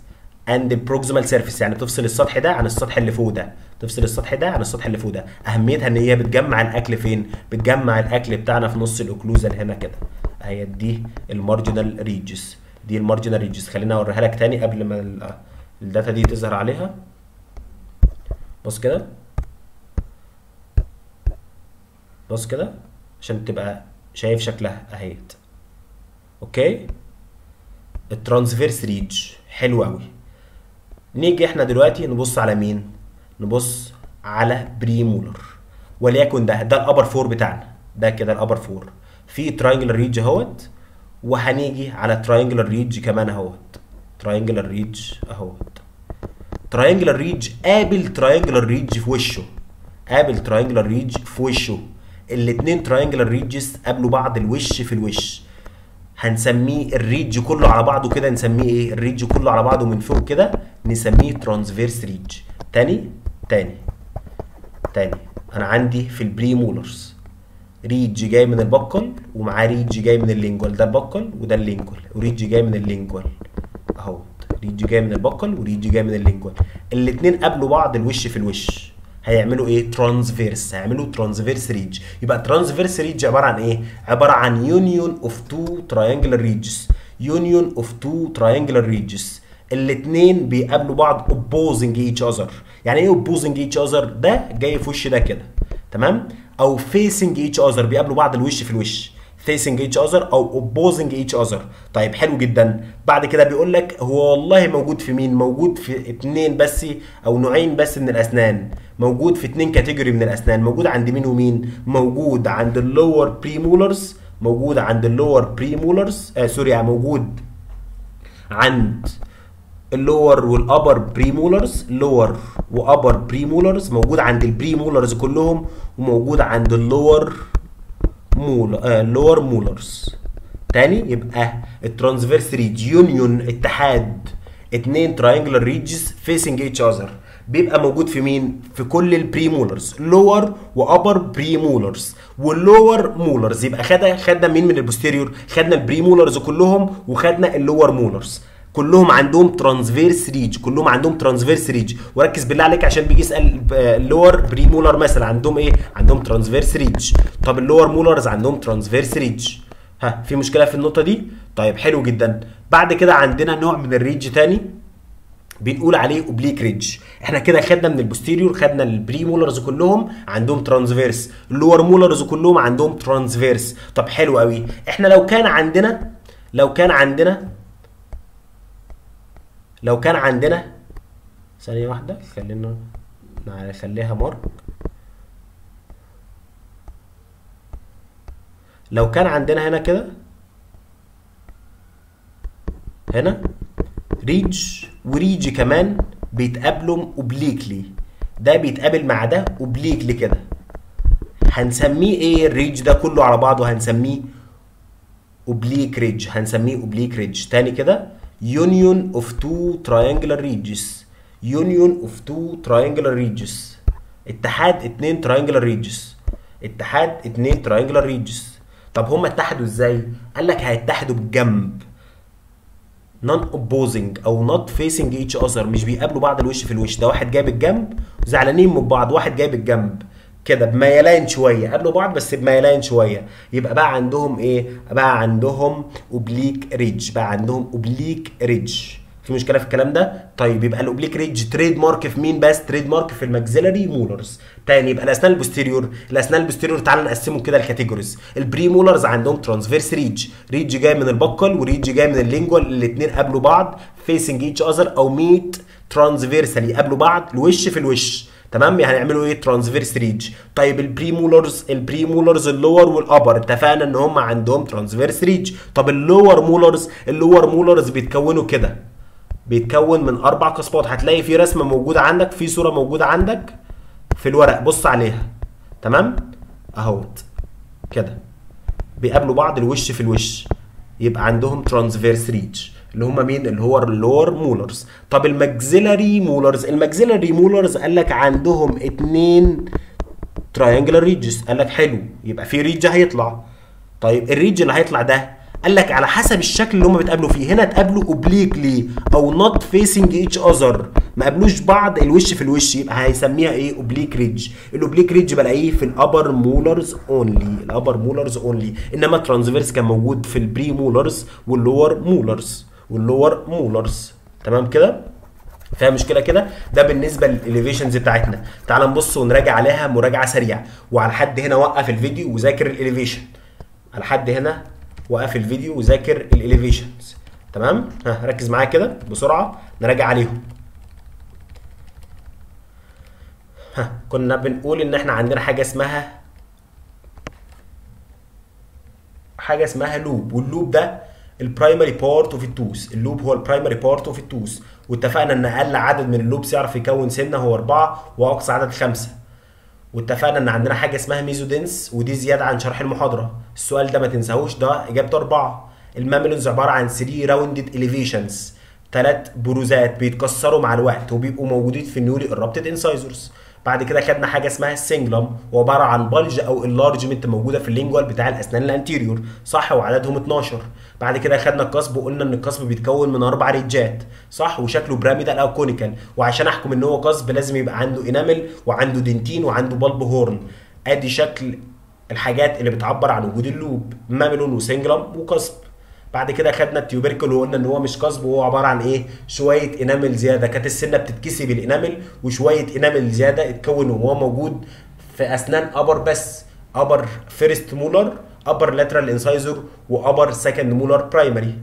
and proximal surface يعني تفصل السطح ده عن السطح اللي فوق ده. تفصل السطح ده عن السطح اللي فوق ده. أهميتها إن هي بتجمع الأكل فين؟ بتجمع الأكل بتاعنا في نص ال occlusal هنا كده. اهي دي ال marginal ridges دي ال marginal ridges خليني أوريها لك تاني قبل ما ال data دي تظهر عليها. بص كده. بص كده عشان تبقى شايف شكلها اهيت. okay؟ ال transverse ridge حلو قوي. نيجي إحنا دلوقتي نبص على مين؟ نبص على premolar. وليكن ده ده ال upper four بتاعنا. ده كده ال upper four. في triangular ridge اهوت وهنيجي على triangular ridge كمان اهوت. triangular ridge اهوت. triangular ridge قابل triangular ridge في وشه. قابل triangular ridge في وشه. الاتنين triangular ridges قابلوا بعض الوش في الوش. هنسميه الريج كله على بعضه كده نسميه إيه؟ الريج كله على بعضه من فوق كده نسميه transverse ridge تاني؟ تاني. تاني. أنا عندي في البريمولرز ريج جاي من البقل ومعاه ريج جاي من اللينجوال ده البقل وده اللينجوال وريج جاي من اللينجوال أهو. ridge جاي من ال buccal و ridge جاي من ال lingual الاتنين قابلوا بعض الوش في الوش. هيعملوا إيه؟ transverse هيعملوا transverse ridge يبقى transverse ridge عبارة عن إيه؟ عبارة عن union of two triangular ridges union of two triangular ridges الاثنين بيقابلوا بعض opposing each other. يعني إيه opposing each other ده جاي في وش ده كده. تمام؟ أو facing each other. بيقابلوا بعض الوش في الوش. Facing each other أو opposing each other. طيب حلو جدا. بعد كده بيقول لك هو والله موجود في مين؟ موجود في اتنين بس أو نوعين بس من الأسنان. موجود في اتنين category من الأسنان. موجود عند مين ومين؟ موجود عند ال lower premolars موجود عند ال lower premolars آه sorry موجود عند ال lower وال upper premolars lower و upper premolars موجود عند ال premolars كلهم. وموجود عند ال lower mol آه lower molars تاني يبقى ال transverse ridge union اتحاد. اتنين triangular ridges facing each other بيبقى موجود في مين؟ في كل ال premolars lower و upper premolars وال lower molars يبقى خدنا خدنا مين من ال posterior خدنا ال premolars كلهم وخدنا ال lower molars كلهم عندهم transverse ridge كلهم عندهم transverse ridge وركز بالله عليك عشان بيجي يسأل ال lower premolar مثلا عندهم إيه؟ عندهم transverse ridge طب ال lower molars عندهم transverse ridge ها في مشكلة في النقطة دي؟ طيب حلو جدا. بعد كده عندنا نوع من الريج تاني بنقول عليه oblique ridge إحنا كده خدنا من ال posterior خدنا ال premolars كلهم عندهم transverse ال lower molars كلهم عندهم transverse طب حلو قوي. إحنا لو كان عندنا لو كان عندنا لو كان عندنا ثانية واحدة خلينا نخليها mark لو كان عندنا هنا كده هنا ريج وريج كمان بيتقابلوا obliquely ده بيتقابل مع ده obliquely كده. هنسميه إيه الريج ده كله على بعضه؟ هنسميه oblique ridge هنسميه oblique ridge تاني كده union of two triangular ridges. Union of two triangular ridges. اتحاد اتنين triangular ridges. اتحاد اتنين triangular ridges. طب هما اتحدوا إزاي؟ قال لك هيتحدوا بالجنب non opposing أو not facing each other. مش بيقابلوا بعض الوش في الوش. ده واحد جايب الجنب زعلانين من بعض. واحد جايب الجنب كده بميلان شوية. قابلوا بعض بس بميلان شوية. يبقى بقى عندهم إيه؟ بقى عندهم oblique ridge بقى عندهم oblique ridge في مشكلة في الكلام ده؟ طيب يبقى ال oblique ridge trademark في مين بس؟ trademark في ال maxillary molars. تاني يبقى الأسنان ال posterior. الأسنان ال posterior تعالى نقسمهم كده ل categories ال premolars عندهم transverse ridge ridge جاي من ال buccal و ridge جاي من ال lingual الاثنين قابلوا بعض. facing each other أو meet transversally قابلوا بعض. الوش في الوش. تمام؟ يعني هيعملوا إيه؟ transverse ridge طيب البريمولرز البريمولرز اللور والابر اتفقنا إن هم عندهم transverse ridge طب ال lower molars ال lower molars بيتكونوا كده. بيتكون من أربع cusp ات هتلاقي في رسمة موجودة عندك في صورة موجودة عندك في الورق. بص عليها. تمام؟ أهوت. كده. بيقابلوا بعض الوش في الوش. يبقى عندهم transverse ridge اللي هم مين؟ اللي هو ال lower molars. طب ال maxillary molars ال maxillary molars قال لك عندهم اتنين triangular ridges قال لك حلو يبقى في ريج هيطلع. طيب الريج اللي هيطلع ده قال لك على حسب الشكل اللي هم بيتقابلوا فيه. هنا اتقابلوا obliquely أو not facing each other ما قابلوش بعض الوش في الوش يبقى هيسميها إيه؟ oblique ridge ال oblique ridge بلاقيه في ال upper molars only ال upper molars only إنما ال transverse كان موجود في ال premolars وال lower molars وال lower molars تمام كده؟ فيها مشكلة كده؟ ده بالنسبة لل elevations بتاعتنا. تعال نبص ونراجع عليها مراجعة سريعة. وعلى حد هنا وقف الفيديو وذاكر ال elevation على حد هنا وقف الفيديو وذاكر ال elevations تمام؟ ها ركز معايا كده بسرعة. نراجع عليهم. ها كنا بنقول إن إحنا عندنا حاجة اسمها حاجة اسمها lobe وال lobe ده ال primary part of ال tooth ال lobe هو ال primary part of ال tooth واتفقنا إن أقل عدد من ال lobes يعرف يكون سنة هو أربعة وأقصى عدد خمسة. واتفقنا إن عندنا حاجة اسمها mesiodens ودي زيادة عن شرح المحاضرة. السؤال ده ما تنساهوش ده إجابته أربعة. ال mamelons عبارة عن 3 rounded elevations ثلاث بروزات بيتكسروا مع الوقت وبيبقوا موجودين في ال newly erupted incisors بعد كده خدنا حاجة اسمها ال cingulum وعبارة عن bulge أو enlargement موجودة في ال lingual بتاع الأسنان ال anterior صح وعددهم 12 بعد كده خدنا ال cusp وقلنا إن ال cusp بيتكون من أربع ريجات صح؟ وشكله pyramidal أو conical وعشان أحكم إن هو cusp لازم يبقى عنده enamel وعنده dentin وعنده pulp horn. أدي شكل الحاجات اللي بتعبر عن وجود ال lobe mamelon و cingulum و cusp. بعد كده خدنا ال tubercle وقلنا إن هو مش cusp وهو عبارة عن إيه؟ شوية enamel زيادة. كانت السنة بتتكسي بال enamel وشوية enamel زيادة اتكونوا وهو موجود في أسنان upper بس upper first molar. upper lateral incisor و upper second molar primary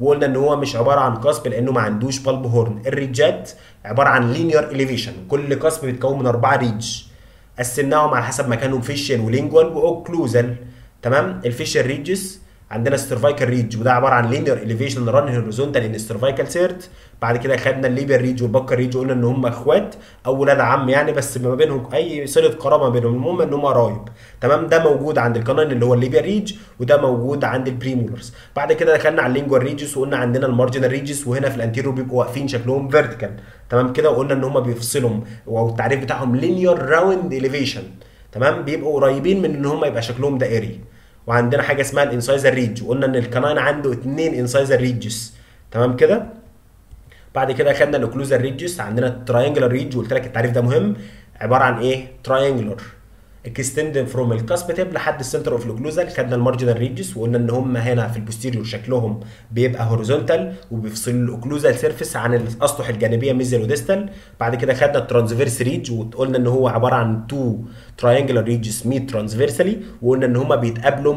وقلنا إن هو مش عبارة عن cusp لأنه ما عندوش pulp horn ال ridge ات عبارة عن linear elevation كل cusp بيتكون من أربعة ريج قسمناهم على حسب مكانهم facial و lingual و occlusal تمام؟ ال facial ridges عندنا ال cervical ridge وده عبارة عن linear elevation run horizontal in ال cervical third بعد كده خدنا ال labial ridge وال buccal ridge وقلنا إن هم إخوات أو ولاد عم يعني بس ما بينهم أي صلة قرابه ما بينهم المهم إن هم قرايب تمام؟ ده موجود عند ال canine اللي هو ال labial ridge وده موجود عند ال premolars بعد كده دخلنا على ال lingual ridges وقلنا عندنا ال marginal ridges وهنا في ال anterior بيبقوا واقفين شكلهم vertical تمام كده؟ وقلنا إن هم بيفصلهم والتعريف بتاعهم linear round elevation تمام؟ بيبقوا قريبين من إن هم يبقى شكلهم دائري. وعندنا حاجة اسمها ال incisal ridge وقلنا إن ال canine عنده اثنين incisal ridges تمام كده؟ بعد كده خدنا ال occlusal ridges عندنا ال triangular ridge وقلت لك التعريف ده مهم. عبارة عن إيه؟ triangular extend from ال cusp tip لحد ال center of ال occlusal خدنا ال marginal ridges وقلنا إن هم هنا في ال posterior شكلهم بيبقى horizontal وبيفصلوا ال occlusal surface عن الأسطح الجانبية mesial و distal. بعد كده خدنا ال transverse ridge وقلنا إن هو عبارة عن two triangular ridges meet transversally وقلنا إن هم بيتقابلوا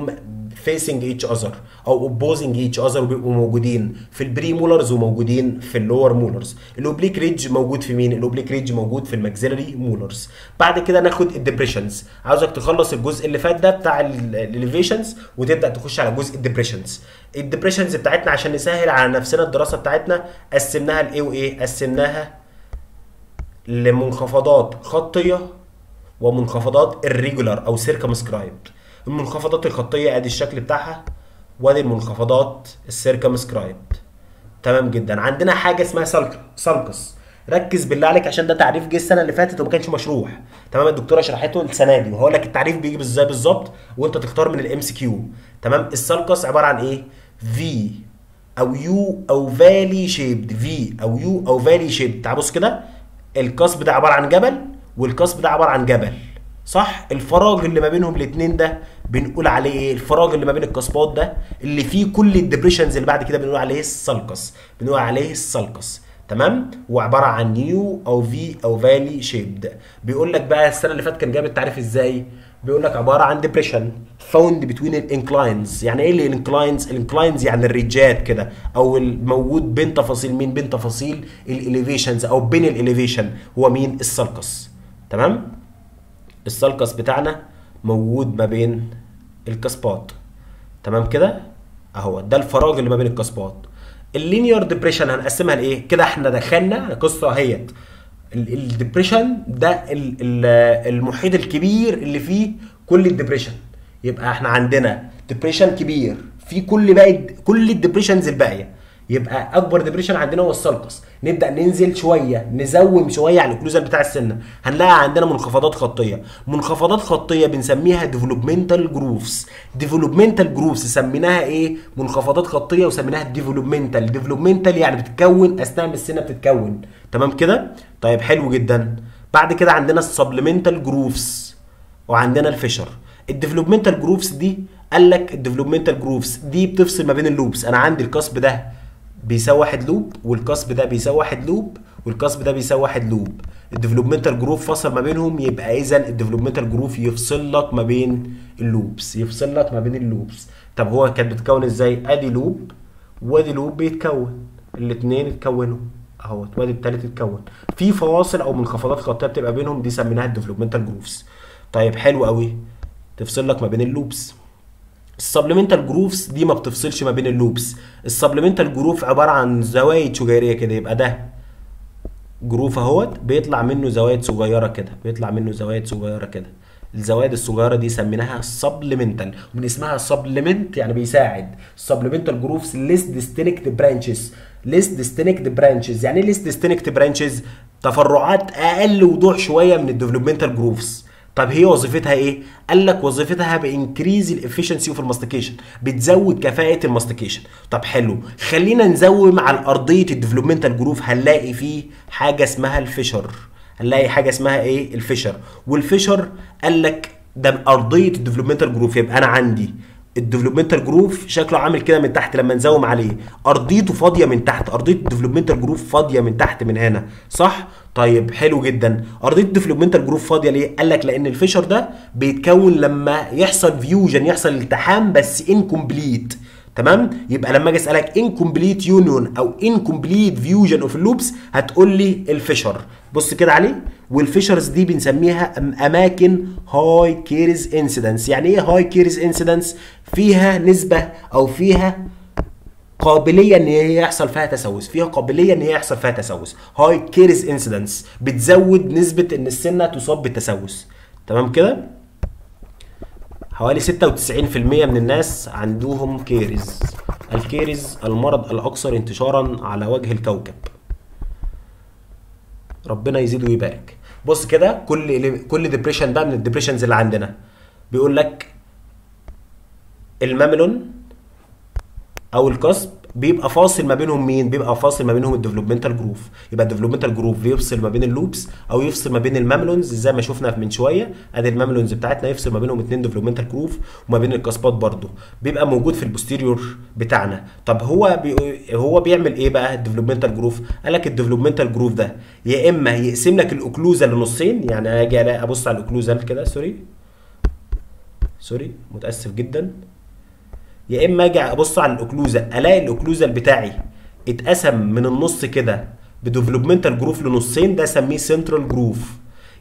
facing each other أو opposing each other وبيبقوا موجودين. في ال premolars وموجودين في ال lower molars. ال oblique ridge موجود في مين؟ ال oblique ridge موجود في ال maxillary molars. بعد كده ناخد ال depressions. عاوزك تخلص الجزء اللي فات ده بتاع ال elevations وتبدأ تخش على جزء ال depressions. ال depressions بتاعتنا عشان نسهل على نفسنا الدراسة بتاعتنا قسمناها لايه وايه قسمناها لمنخفضات خطية ومنخفضات irregular أو circumscribed المنخفضات الخطية ادي الشكل بتاعها. وادي المنخفضات ال circumscribed تمام جدا. عندنا حاجة اسمها سلك sulcus ركز بالله عليك عشان ده تعريف جه السنة اللي فاتت وما كانش مشروح. تمام؟ الدكتورة شرحته السنة دي. وهقول لك التعريف بيجي إزاي بالظبط وانت تختار من ال MCQ تمام؟ ال sulcus عبارة عن إيه؟ V أو U أو valley shaped V أو U أو valley shaped تعال بص كده. ال cusp ده عبارة عن جبل وال cusp ده عبارة عن جبل. صح؟ الفراغ اللي ما بينهم الاثنين ده بنقول عليه إيه؟ الفراغ اللي ما بين ال cusp ات ده اللي فيه كل ال depressions اللي بعد كده بنقول عليه ال sulcus. بنقول عليه ال sulcus. تمام؟ وعبارة عن U أو V أو valley shaped بيقول لك بقى السنة اللي فاتت كان جايب التعريف إزاي؟ بيقول لك عبارة عن depression found between ال inclines يعني إيه ال inclines ال inclines يعني الريجات كده. أو الموجود بين تفاصيل. مين بين تفاصيل؟ الاليفيشنز أو بين الاليفيشن هو مين؟ السلقس. تمام؟ السلقس بتاعنا موجود ما بين الكسبات تمام كده؟ اهو ده الفراغ اللي ما بين الكسبات اللينير ديبريشن هنقسمها لإيه؟ كده إحنا دخلنا قصة اهيت. الديبريشن ده ال- ال- المحيط الكبير اللي فيه كل الديبريشن. يبقى إحنا عندنا depression كبير في كل باقي كل ال depressions الباقية. يبقى أكبر depression عندنا هو ال sulcus نبدأ ننزل شوية ن zoom شوية على ال occlusion بتاع السنة هنلاقي عندنا منخفضات خطية. منخفضات خطية بنسميها developmental grooves developmental grooves سميناها إيه؟ منخفضات خطية وسميناها developmental developmental يعني بتتكون أثناء ما السنة بتتكون. تمام كده؟ طيب حلو جدا. بعد كده عندنا ال supplemental grooves وعندنا ال fissure ال developmental grooves دي قال لك ال developmental grooves دي بتفصل ما بين ال lobes. أنا عندي ال cusp ده. بيساوي واحد lobe وال cusp ده بيساوي واحد lobe وال cusp ده بيساوي واحد lobe. ال developmental groove فصل ما بينهم يبقى اذا ال developmental groove يفصل لك ما بين ال lobes يفصل لك ما بين ال lobes. طب هو كانت بتتكون إزاي؟ أدي lobe وأدي lobe بيتكون. الاثنين اتكونوا أهوت وأدي التالت اتكون. في فواصل أو منخفضات خطيه بتبقى بينهم دي سميناها ال developmental grooves طيب حلو قوي تفصل لك ما بين ال lobes. ال supplemental grooves دي ما بتفصلش ما بين ال lobes. ال supplemental groove عبارة عن زوايد شجيريه كده يبقى ده groove أهوت بيطلع منه زوايد صغيرة كده بيطلع منه زوايد صغيرة كده. الزوايد الصغيرة دي سميناها supplemental ومن اسمها supplement يعني بيساعد. ال supplemental grooves less distinct branches less distinct branches يعني إيه less distinct branches تفرعات أقل وضوح شوية من ال developmental grooves طب هي وظيفتها إيه؟ قال لك وظيفتها ب increase ال efficiency of ال mastication بتزود كفاءة ال mastication طب حلو خلينا ن zoom على ارضيه ال developmental groove هنلاقي فيه حاجة اسمها ال fissure هنلاقي حاجة اسمها إيه؟ ال fissure وال fissure قال لك ده ارضيه ال developmental groove يبقى أنا عندي ال developmental groove شكله عامل كده من تحت لما ن zoom عليه. أرضيته فاضية من تحت. أرضية ال developmental groove فاضية من تحت من هنا. صح؟ طيب حلو جدا. أرضية ال developmental groove فاضية ليه؟ قال لك لأن ال fissure ده بيتكون لما يحصل fusion يحصل التحام بس incomplete تمام؟ يبقى لما أجي اسالك incomplete union أو incomplete fusion of ال lobes هتقول لي ال fissure بص كده عليه وال fissures دي بنسميها اماكن high caries incidence يعني إيه high caries incidence فيها نسبة أو فيها قابلية إن هي يحصل فيها تسوس. فيها قابلية إن هي يحصل فيها تسوس. high caries incidence بتزود نسبة إن السنة تصاب بالتسوس. تمام كده؟ حوالي 96% من الناس عندهم caries ال caries المرض الأكثر انتشارا على وجه الكوكب. ربنا يزيد ويبارك. بص كده كل كل depression بقى من ال depressions اللي عندنا. بيقول لك ال mamelon أو ال cusp بيبقى فاصل ما بينهم مين؟ بيبقى فاصل ما بينهم ال developmental groove يبقى ال developmental groove بيفصل ما بين ال lobes أو يفصل ما بين ال mamelons زي ما شفنا من شوية. أدي ال mamelons بتاعتنا يفصل ما بينهم اتنين developmental groove وما بين ال cusp ات برضو بيبقى موجود في ال posterior بتاعنا. طب هو بي هو بيعمل إيه بقى ال developmental groove قال لك ال developmental groove ده يا إما يقسم لك ال occlusal لنصين يعني أجي أبص على ال occlusal كده sorry sorry متأسف جدا. يا إما أجي أبص على ال occlusal ألاقي ال occlusal بتاعي اتقسم من النص كده ب developmental groove لنصين ده أسميه central groove.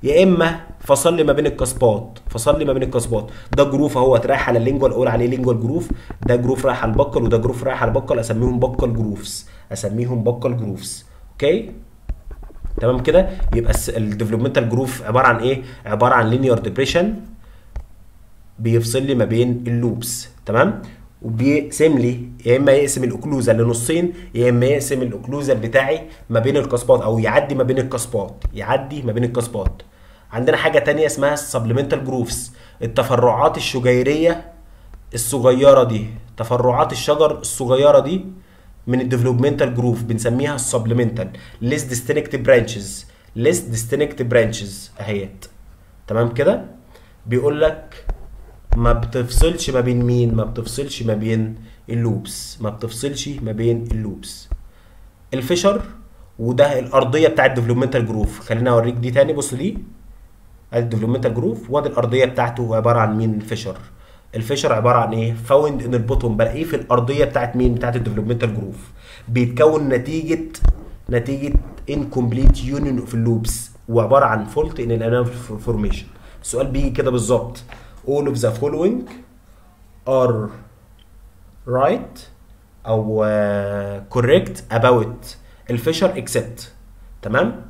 يا إما فصل لي ما بين ال cusp ات فصل لي ما بين ال cusp ات ده groove أهوت رايح على ال lingual أقول عليه lingual groove. ده groove رايح على ال buccal وده groove رايح على ال buccal أسميهم buccal grooves. أسميهم buccal grooves. Okay؟ تمام كده؟ يبقى ال developmental groove عبارة عن إيه؟ عبارة عن linear depression بيفصل لي ما بين ال lobes تمام؟ وبيقسم لي يا إما يقسم ال occlusal لنصين يا إما يقسم ال occlusal بتاعي ما بين القصبات أو يعدي ما بين القصبات يعدي ما بين القصبات عندنا حاجة تانية اسمها ال supplemental grooves التفرعات الشجيرية الصغيرة دي تفرعات الشجر الصغيرة دي من ال developmental groove بنسميها ال supplemental less distinct branches less distinct branches أهيت. تمام كده؟ بيقول لك ما بتفصلش ما بين مين ما بتفصلش ما بين ال lobes. ما بتفصلش ما بين ال lobes. ال fissure وده الأرضية بتاع ال developmental groove خليني أوريك دي تاني. بص دي. ادي ال developmental groove وادي الأرضية بتاعته عبارة عن مين؟ ال fissure. ال fissure عبارة عن إيه؟ found in ال bottom بلاقيه في الأرضية بتاعت مين؟ بتاعت ال developmental groove بيتكون نتيجة نتيجة incomplete union of ال lobes وعبارة عن fault in enamel formation السؤال بيجي كده بالظبط. All of the following are right أو uh, correct about ال fissure except تمام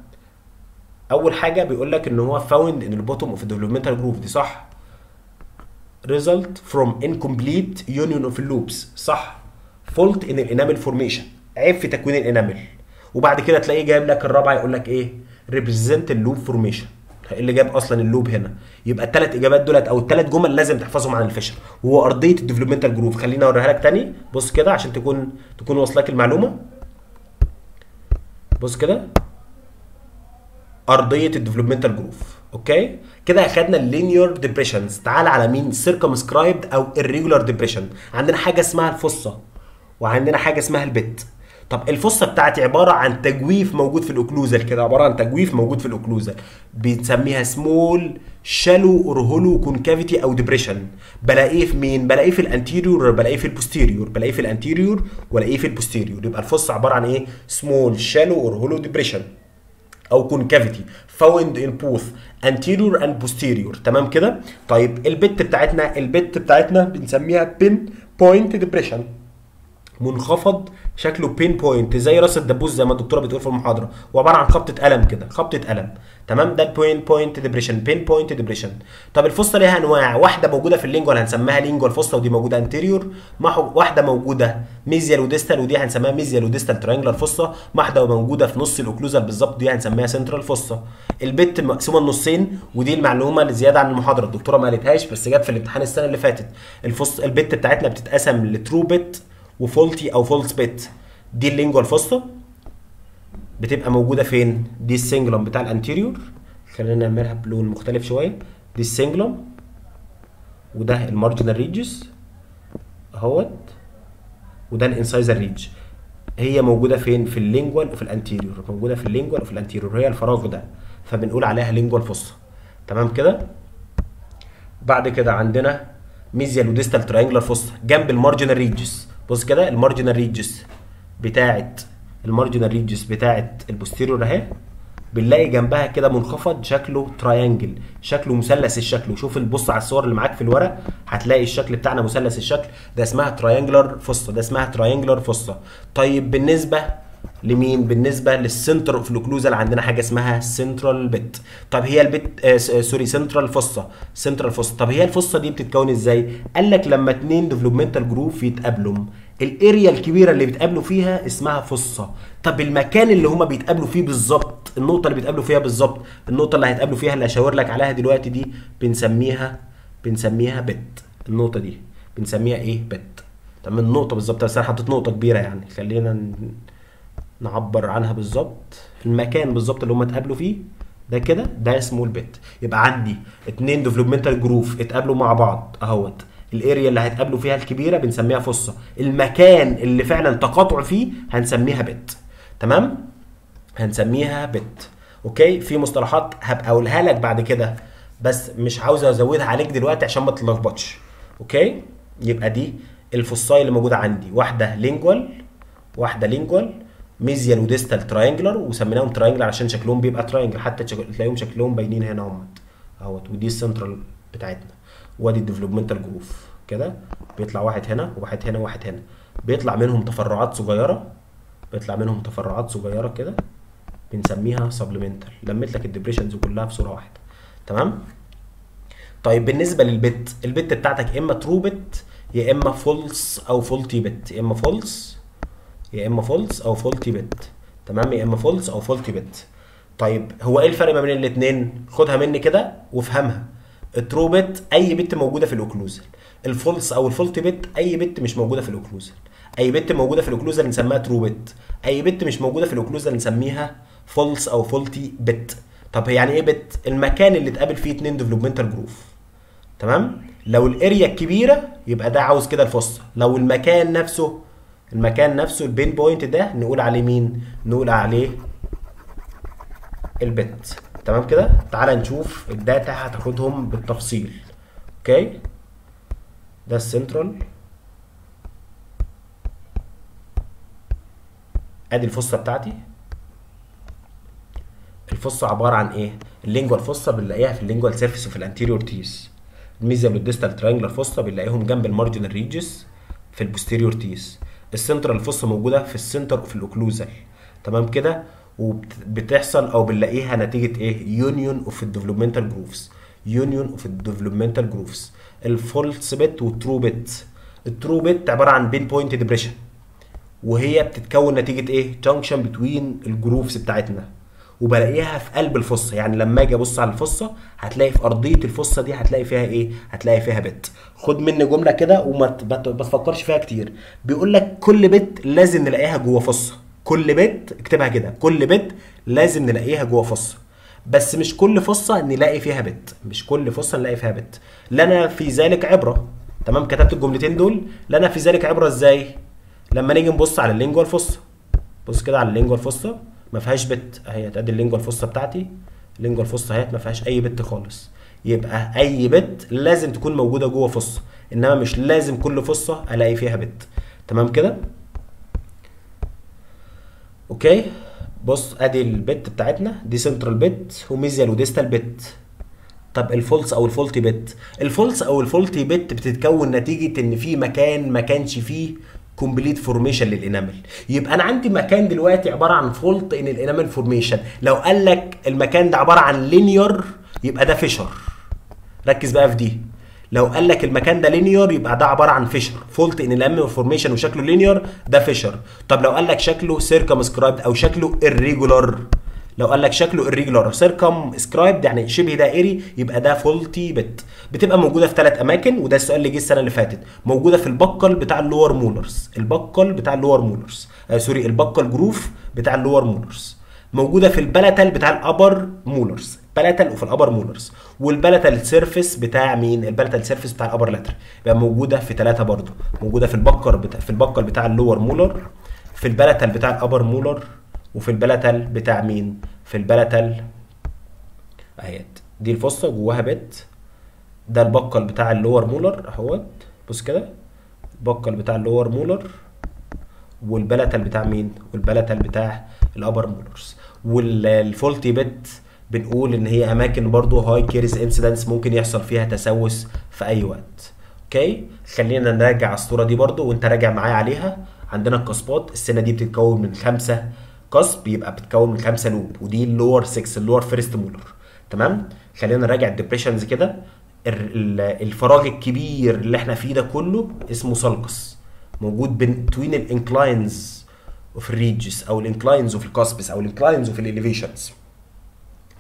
اول حاجة بيقول لك ان هو found in the bottom of the developmental groove دي صح result from incomplete union of lobes صح fault in enamel formation عيب في تكوين ال enamel وبعد كده تلاقيه جايب لك الرابعه يقول لك إيه represent ال lobe formation اللي جاب أصلا ال lobe هنا. يبقى الثلاث إجابات دولت أو الثلاث جمل لازم تحفظهم عن ال fissure. وهو أرضية ال developmental groove خليني أوريها لك تاني. بص كده عشان تكون تكون واصلك المعلومة. بص كده. أرضية ال developmental groove okay؟ كده أخدنا ال linear depressions تعال على مين؟ circumscribed أو ال irregular depression عندنا حاجة اسمها ال fossa. وعندنا حاجة اسمها ال pit. طب ال fossa بتاعتي عبارة عن تجويف موجود في ال occlusal كده عبارة عن تجويف موجود في ال occlusal بنسميها small shallow or hollow concavity أو depression بلاقيه في مين؟ بلاقيه في الانتيريور ولا بلاقيه في البوستيريور بلاقيه في الانتيريور ولاقيه في البوستيريور يبقى الفصه عبارة عن إيه؟ small shallow or hollow depression أو concavity found in both anterior and posterior تمام كده؟ طيب ال pit بتاعتنا ال pit بتاعتنا بنسميها pinpoint depression منخفض شكله pinpoint زي راس الدبوس زي ما الدكتورة بتقول في المحاضرة. وعباره عن خبطة قلم كده خبطة قلم تمام؟ ده ال pinpoint depression pinpoint depression طب ال fossa ليها أنواع واحدة موجودة في ال lingual هنسميها lingual fossa ودي موجودة anterior واحدة موجودة mesial و distal ودي هنسميها mesial و distal triangular fossa واحدة موجودة في نص ال occlusal بالظبط دي هنسميها central fossa ال pit مقسومه لنصين ودي المعلومة اللي زيادة عن المحاضرة الدكتورة ما قالتهاش بس جت في الامتحان السنة اللي فاتت. ال fossa ال pit بتاعتنا بتتقسم ل true pit و faulty أو false pit دي ال lingual fossa بتبقى موجودة فين؟ دي ال cingulum بتاع ال anterior. خلينا نعملها بلون مختلف شوية. دي ال cingulum. وده ال marginal ridges اهوت. وده ال incisal ridge هي موجودة فين؟ في اللينجوال وفي الانتيريور. موجودة في اللينجوال وفي الانتيريور. هي الفراغ ده. فبنقول عليها lingual fossa تمام كده؟ بعد كده عندنا mesial و distal triangular fossa جنب ال marginal ridges بص كده ال marginal ridges بتاعت ال marginal ridges بتاعت ال posterior اهي بنلاقي جنبها كده منخفض شكله triangle شكله مثلث الشكل. وشوف البص على الصور اللي معاك في الورق هتلاقي الشكل بتاعنا مثلث الشكل. ده اسمها triangular fossa ده اسمها triangular fossa طيب بالنسبة لمين؟ بالنسبة لل center of ال occlusal عندنا حاجة اسمها central pit طب هي ال pit آه sorry central fossa central fossa طب هي ال fossa دي بتتكون إزاي؟ قال لك لما اتنين developmental groove يتقابلوا ال area الكبيرة اللي بيتقابلوا فيها اسمها fossa طب المكان اللي هما بيتقابلوا فيه بالظبط النقطة اللي بيتقابلوا فيها بالظبط النقطة اللي هيتقابلوا فيها اللي هشاور لك عليها دلوقتي دي بنسميها بنسميها pit النقطة دي بنسميها إيه؟ pit طب النقطة بالظبط بس أنا حطيت نقطة كبيرة يعني. خلينا نعبر عنها بالظبط المكان بالظبط اللي هم اتقابلوا فيه ده كده ده اسمه ال pit يبقى عندي اتنين developmental groove اتقابلوا مع بعض اهوت. ال area اللي هيتقابلوا فيها الكبيرة بنسميها fossa المكان اللي فعلا تقاطع فيه هنسميها pit تمام؟ هنسميها pit okay؟ في مصطلحات هبقى اقولها لك بعد كده بس مش عاوز ازودها عليك دلوقتي عشان ما تتلخبطش. Okay؟ يبقى دي ال fossae اللي موجودة عندي. واحدة lingual واحدة lingual mesial و distal triangular وسميناهم triangular عشان شكلهم بيبقى triangle. حتى تلاقيهم شكلهم باينين هنا اهوت. اهوت. ودي السنترال بتاعتنا. وادي ال developmental groove كده؟ بيطلع واحد هنا وواحد هنا وواحد هنا. بيطلع منهم تفرعات صغيرة. بيطلع منهم تفرعات صغيرة كده. بنسميها supplemental لميت لك ال depressions كلها في صورة واحدة. تمام؟ طيب بالنسبة لل pit ال pit بتاعتك يا إما true pit يا إما false أو faulty pit. يا إما false يا إما false أو faulty pit تمام؟ يا إما false أو faulty pit طيب هو إيه الفرق ما بين الاثنين خدها مني كده وافهمها. ال true pit أي pit موجودة في ال occlusal ال false أو ال faulty pit أي pit مش موجودة في ال occlusal أي pit موجودة في ال occlusal نسميها true pit أي pit مش موجودة في ال occlusal نسميها false أو faulty pit طب يعني إيه pit المكان اللي اتقابل فيه اتنين developmental groove تمام؟ لو ال area الكبيرة يبقى ده عاوز كده ال fossa لو المكان نفسه المكان نفسه ال pinpoint ده نقول عليه مين؟ نقول عليه ال pit. تمام كده؟ تعال نشوف ال data هتاخدهم بالتفصيل. okay؟ ده السنترال. أدي ال fossa بتاعتي. ال fossa عبارة عن إيه؟ ال lingual fossa بنلاقيها في ال lingual surface وفي ال anterior teeth ال mesial وال distal triangular fossa بنلاقيهم جنب ال marginal ridges في ال posterior teeth ال central fossa موجودة في ال center of ال occlusal تمام كده؟ وبتحصل أو بنلاقيها نتيجة إيه؟ يونيون اوف الديفلوبمنتال جروفز يونيون اوف الديفلوبمنتال جروفز الفولس بت والترو بت الترو بت عبارة عن pinpoint depression وهي بتتكون نتيجة إيه؟ junction between ال grooves بتاعتنا. وبلاقيها في قلب ال fossa. يعني لما أجي أبص على ال fossa هتلاقي في أرضية ال fossa دي هتلاقي فيها إيه؟ هتلاقي فيها pit خد مني جملة كده وما تفكرش فيها كتير. بيقول لك كل pit لازم نلاقيها جوه fossa. كل pit اكتبها كده. كل pit لازم نلاقيها جوه fossa. بس مش كل fossa نلاقي فيها pit مش كل fossa نلاقي فيها pit لنا في ذلك عبرة. تمام؟ كتبت الجملتين دول. لنا في ذلك عبرة إزاي؟ لما نيجي نبص على ال lingual fossa. بص كده على ال lingual fossa. ما فيهاش pit اهي ادي ال lingual fossa بتاعتي. ال lingual fossa اهي ما فيهاش أي pit خالص. يبقى أي pit لازم تكون موجودة جوه fossa إنما مش لازم كل fossa ألاقي فيها pit. تمام كده؟ okay. بص أدي البت بتاعتنا دي سنترال بت وميزيال وديستال بت. طب الفولس أو الفولتي بت؟ الفولس أو الفولتي بت بتتكون نتيجة إن في مكان ما كانش فيه complete formation لل enamel يبقى أنا عندي مكان دلوقتي عبارة عن fault in ال enamel formation لو قال لك المكان ده عبارة عن linear يبقى ده fissure ركز بقى في دي. لو قال لك المكان ده linear يبقى ده عبارة عن fissure fault in ال enamel formation وشكله linear ده fissure طب لو قال لك شكله circumscribed أو شكله irregular لو قال لك شكله irregular circumscribed يعني شبه دائري يبقى ده faulty pit بتبقى موجودة في ثلاث أماكن وده السؤال اللي جه السنة اللي فاتت. موجودة في البقل بتاع اللور مولرز البقل بتاع اللور مولرز آه سوري البقل جروف بتاع اللور مولرز موجودة في البلاتال بتاع الابر مولرز بلاتال وفي الابر مولرز والبلاتال سيرفيس بتاع مين؟ ال palatal surface بتاع ال upper lateral يبقى موجودة في ثلاثة برضو. موجودة في البكر بتاع في البكر بتاع اللور مولر في البلاتال بتاع الابر مولر وفي البلاتال بتاع مين؟ في البلاتال اهيت. دي الفصه جواها بت ده ال buccal بتاع ال lower molar اهوت. بص كده. البقل بتاع اللور مولر والبلاتال بتاع مين؟ والبلاتال بتاع الأبر مولرز. والفولتي بت بنقول إن هي أماكن برضو high caries incidence ممكن يحصل فيها تسوس في أي وقت. okay؟ خلينا نراجع الصورة دي برضو وأنت راجع معايا عليها. عندنا ال cusps بتاعت السنة دي بتتكون من خمسة cusp يبقى بتتكون من خمسة lobe ودي ال lower 6 ال lower first molar تمام؟ خلينا نراجع ال depressions كده. ال- ال- الفراغ الكبير اللي إحنا فيه ده كله اسمه sulcus موجود بين توين الانكلاينز اوف الريجز أو الانكلاينز اوف الكاسبس أو الانكلاينز اوف الاليفيشنز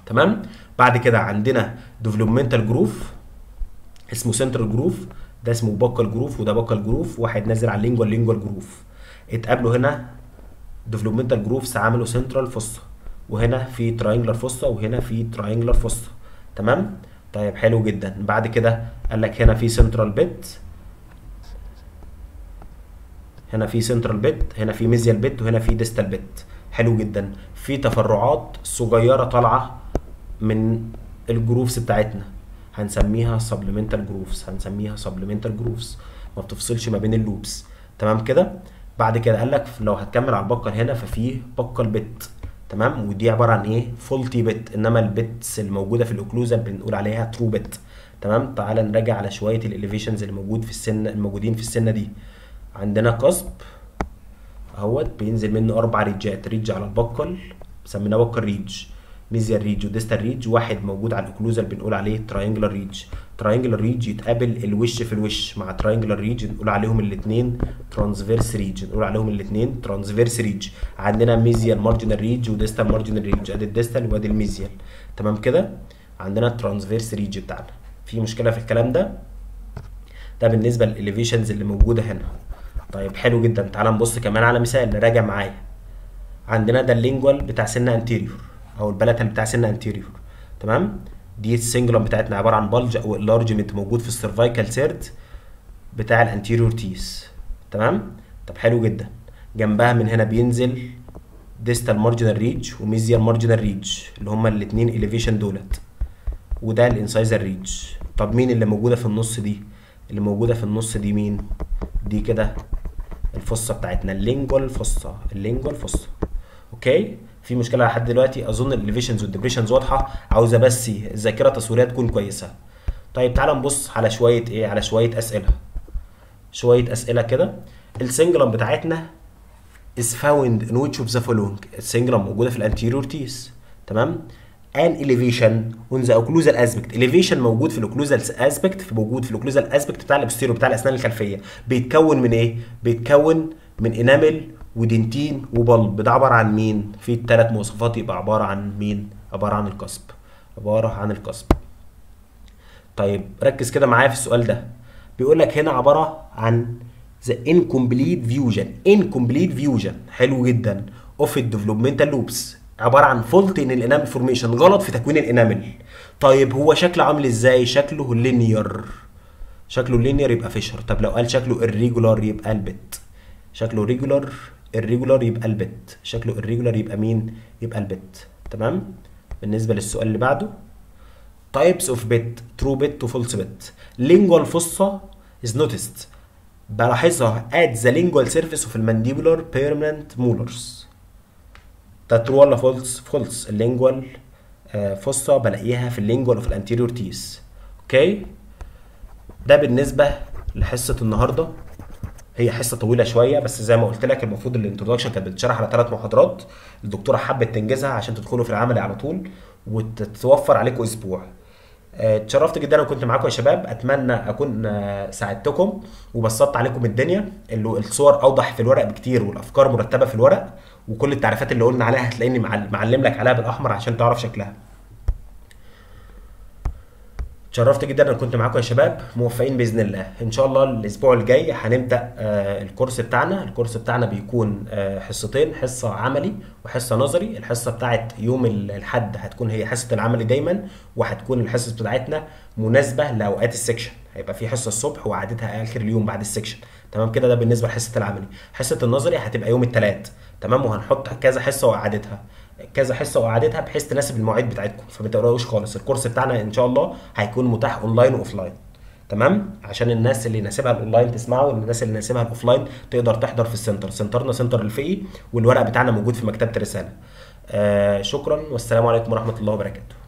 تمام؟ بعد كده عندنا developmental groove اسمه central groove ده اسمه buccal groove وده buccal groove واحد نازل على ال lingual lingual groove اتقابلوا هنا developmental grooves عملوا central fossa وهنا في triangular fossa وهنا في triangular fossa تمام؟ طيب حلو جدا. بعد كده قال لك هنا في central pit هنا في central pit هنا في mesial pit وهنا في distal pit حلو جدا. في تفرعات صغيرة طالعة من ال grooves بتاعتنا. هنسميها supplemental grooves هنسميها supplemental grooves ما بتفصلش ما بين ال lobes تمام كده؟ بعد كده قال لك لو هتكمل على ال buccal هنا ففي buccal pit تمام؟ ودي عبارة عن إيه؟ faulty pit إنما ال pits الموجودة في ال occlusal بنقول عليها true pit تمام؟ تعال نراجع على شوية ال elevations اللي موجود في السن الموجودين في السنة دي. عندنا cusp أهوت بينزل منه أربع ridge ات ridge على ال buccal سميناه buccal ridge mesial ridge و distal ridge واحد موجود على ال occlusal بنقول عليه triangular ridge triangular ridge يتقابل الوش في الوش مع triangular ridge نقول عليهم الاثنين transverse ridge نقول عليهم الاثنين transverse ridge عندنا mesial marginal ridge و distal marginal ridge ادي ال distal وادي ال mesial تمام كده؟ عندنا ال transverse ridge بتاعنا. في مشكلة في الكلام ده؟ ده بالنسبة لل elevations اللي موجودة هنا. طيب حلو جدا. تعال نبص كمان على مثال نراجع معايا. عندنا ده ال lingual بتاع سنة anterior أو ال palatal بتاع سنة anterior تمام؟ دي ال cingulum بتاعتنا عبارة عن bulge أو enlargement موجود في ال cervical third بتاع ال anterior teeth تمام؟ طب حلو جدا. جنبها من هنا بينزل distal marginal ridge و mesial marginal ridge اللي هما الاثنين elevation دولت. وده ال incisal ridge طب مين اللي موجودة في النص دي؟ اللي موجودة في النص دي مين؟ دي كده ال fossa بتاعتنا ال lingual fossa ال lingual fossa. okay؟ في مشكلة لحد دلوقتي. أظن ال elevations وال depressions واضحة. عاوزة بس الذاكره التصويريه تكون كويسة. طيب تعال نبص على شوية إيه على شوية أسئلة. شوية أسئلة كده. ال cingulum بتاعتنا is found in which of the following ال cingulum موجودة في ال anterior teeth تمام؟ an elevation on the occlusal aspect. Elevation موجود في ال occlusal aspect في موجود في ال occlusal aspect بتاع ال posterior بتاع الأسنان الخلفية. بيتكون من إيه؟ بيتكون من enamel و dentin و pulp. ده عبارة عن مين؟ في الثلاث مواصفات. يبقى عبارة عن مين؟ عبارة عن ال cusp. عبارة عن ال cusp. طيب ركز كده معايا في السؤال ده. بيقول لك هنا عبارة عن the incomplete fusion. Incomplete fusion. حلو جدا. Of الديفلوبمنتال لوبس عبارة عن فولت ان الانامل فورميشن غلط في تكوين الانامل طيب هو شكله عامل إزاي؟ شكله لينير شكله لينير يبقى فيشر طب لو قال شكله irregular يبقى البت. شكله ريجولار irregular يبقى البت. شكله irregular يبقى مين؟ يبقى البت. تمام؟ بالنسبة للسؤال اللي بعده. Types of pit. True pit و false pit. Lingual fossa is noticed. بلاحظها at the lingual surface of ال mandibular permanent molars. ده true ولا false false ال lingual fossa بلاقيها في ال lingual وفي ال anterior teeth okay ده بالنسبة لحصة النهارده. هي حصة طويلة شوية بس زي ما قلت لك المفروض ال introduction كانت بتتشرح على ثلاث محاضرات. الدكتورة حبت تنجزها عشان تدخلوا في العملي على طول وتتوفر عليكم أسبوع. آه، اتشرفت جدا أنا كنت معاكم يا شباب. أتمنى أكون آه، ساعدتكم وبسطت عليكم الدنيا. الصور أوضح في الورق بكتير والأفكار مرتبة في الورق وكل التعريفات اللي قلنا عليها هتلاقيني معل- معلم لك عليها بالأحمر عشان تعرف شكلها. اتشرفت جدا إن كنت معاكم يا شباب. موفقين بإذن الله. إن شاء الله الأسبوع الجاي هنبدأ آه، الكورس بتاعنا. الكورس بتاعنا بيكون آه، حصتين حصة عملي وحصة نظري. الحصة بتاعت يوم ال- الحد هتكون هي حصة العملي دايما وهتكون الحصص بتاعتنا مناسبة لأوقات ال section هيبقى في حصة الصبح وإعادتها آخر اليوم بعد ال section تمام كده؟ ده بالنسبة لحصة العملي. حصة النظري هتبقى يوم الثلاث تمام؟ وهنحط كذا حصة وإعادتها. كذا حصة وإعادتها بحيث تناسب المواعيد بتاعتكم. فما تقلقوش خالص. ال course بتاعنا إن شاء الله هيكون متاح online و offline تمام؟ عشان الناس اللي يناسبها الاونلاين تسمعه والناس اللي يناسبها ال offline تقدر تحضر في ال center. center نا سنتر الفقي والورق بتاعنا موجود في مكتبة الرسالة. آه شكرا والسلام عليكم ورحمة الله وبركاته.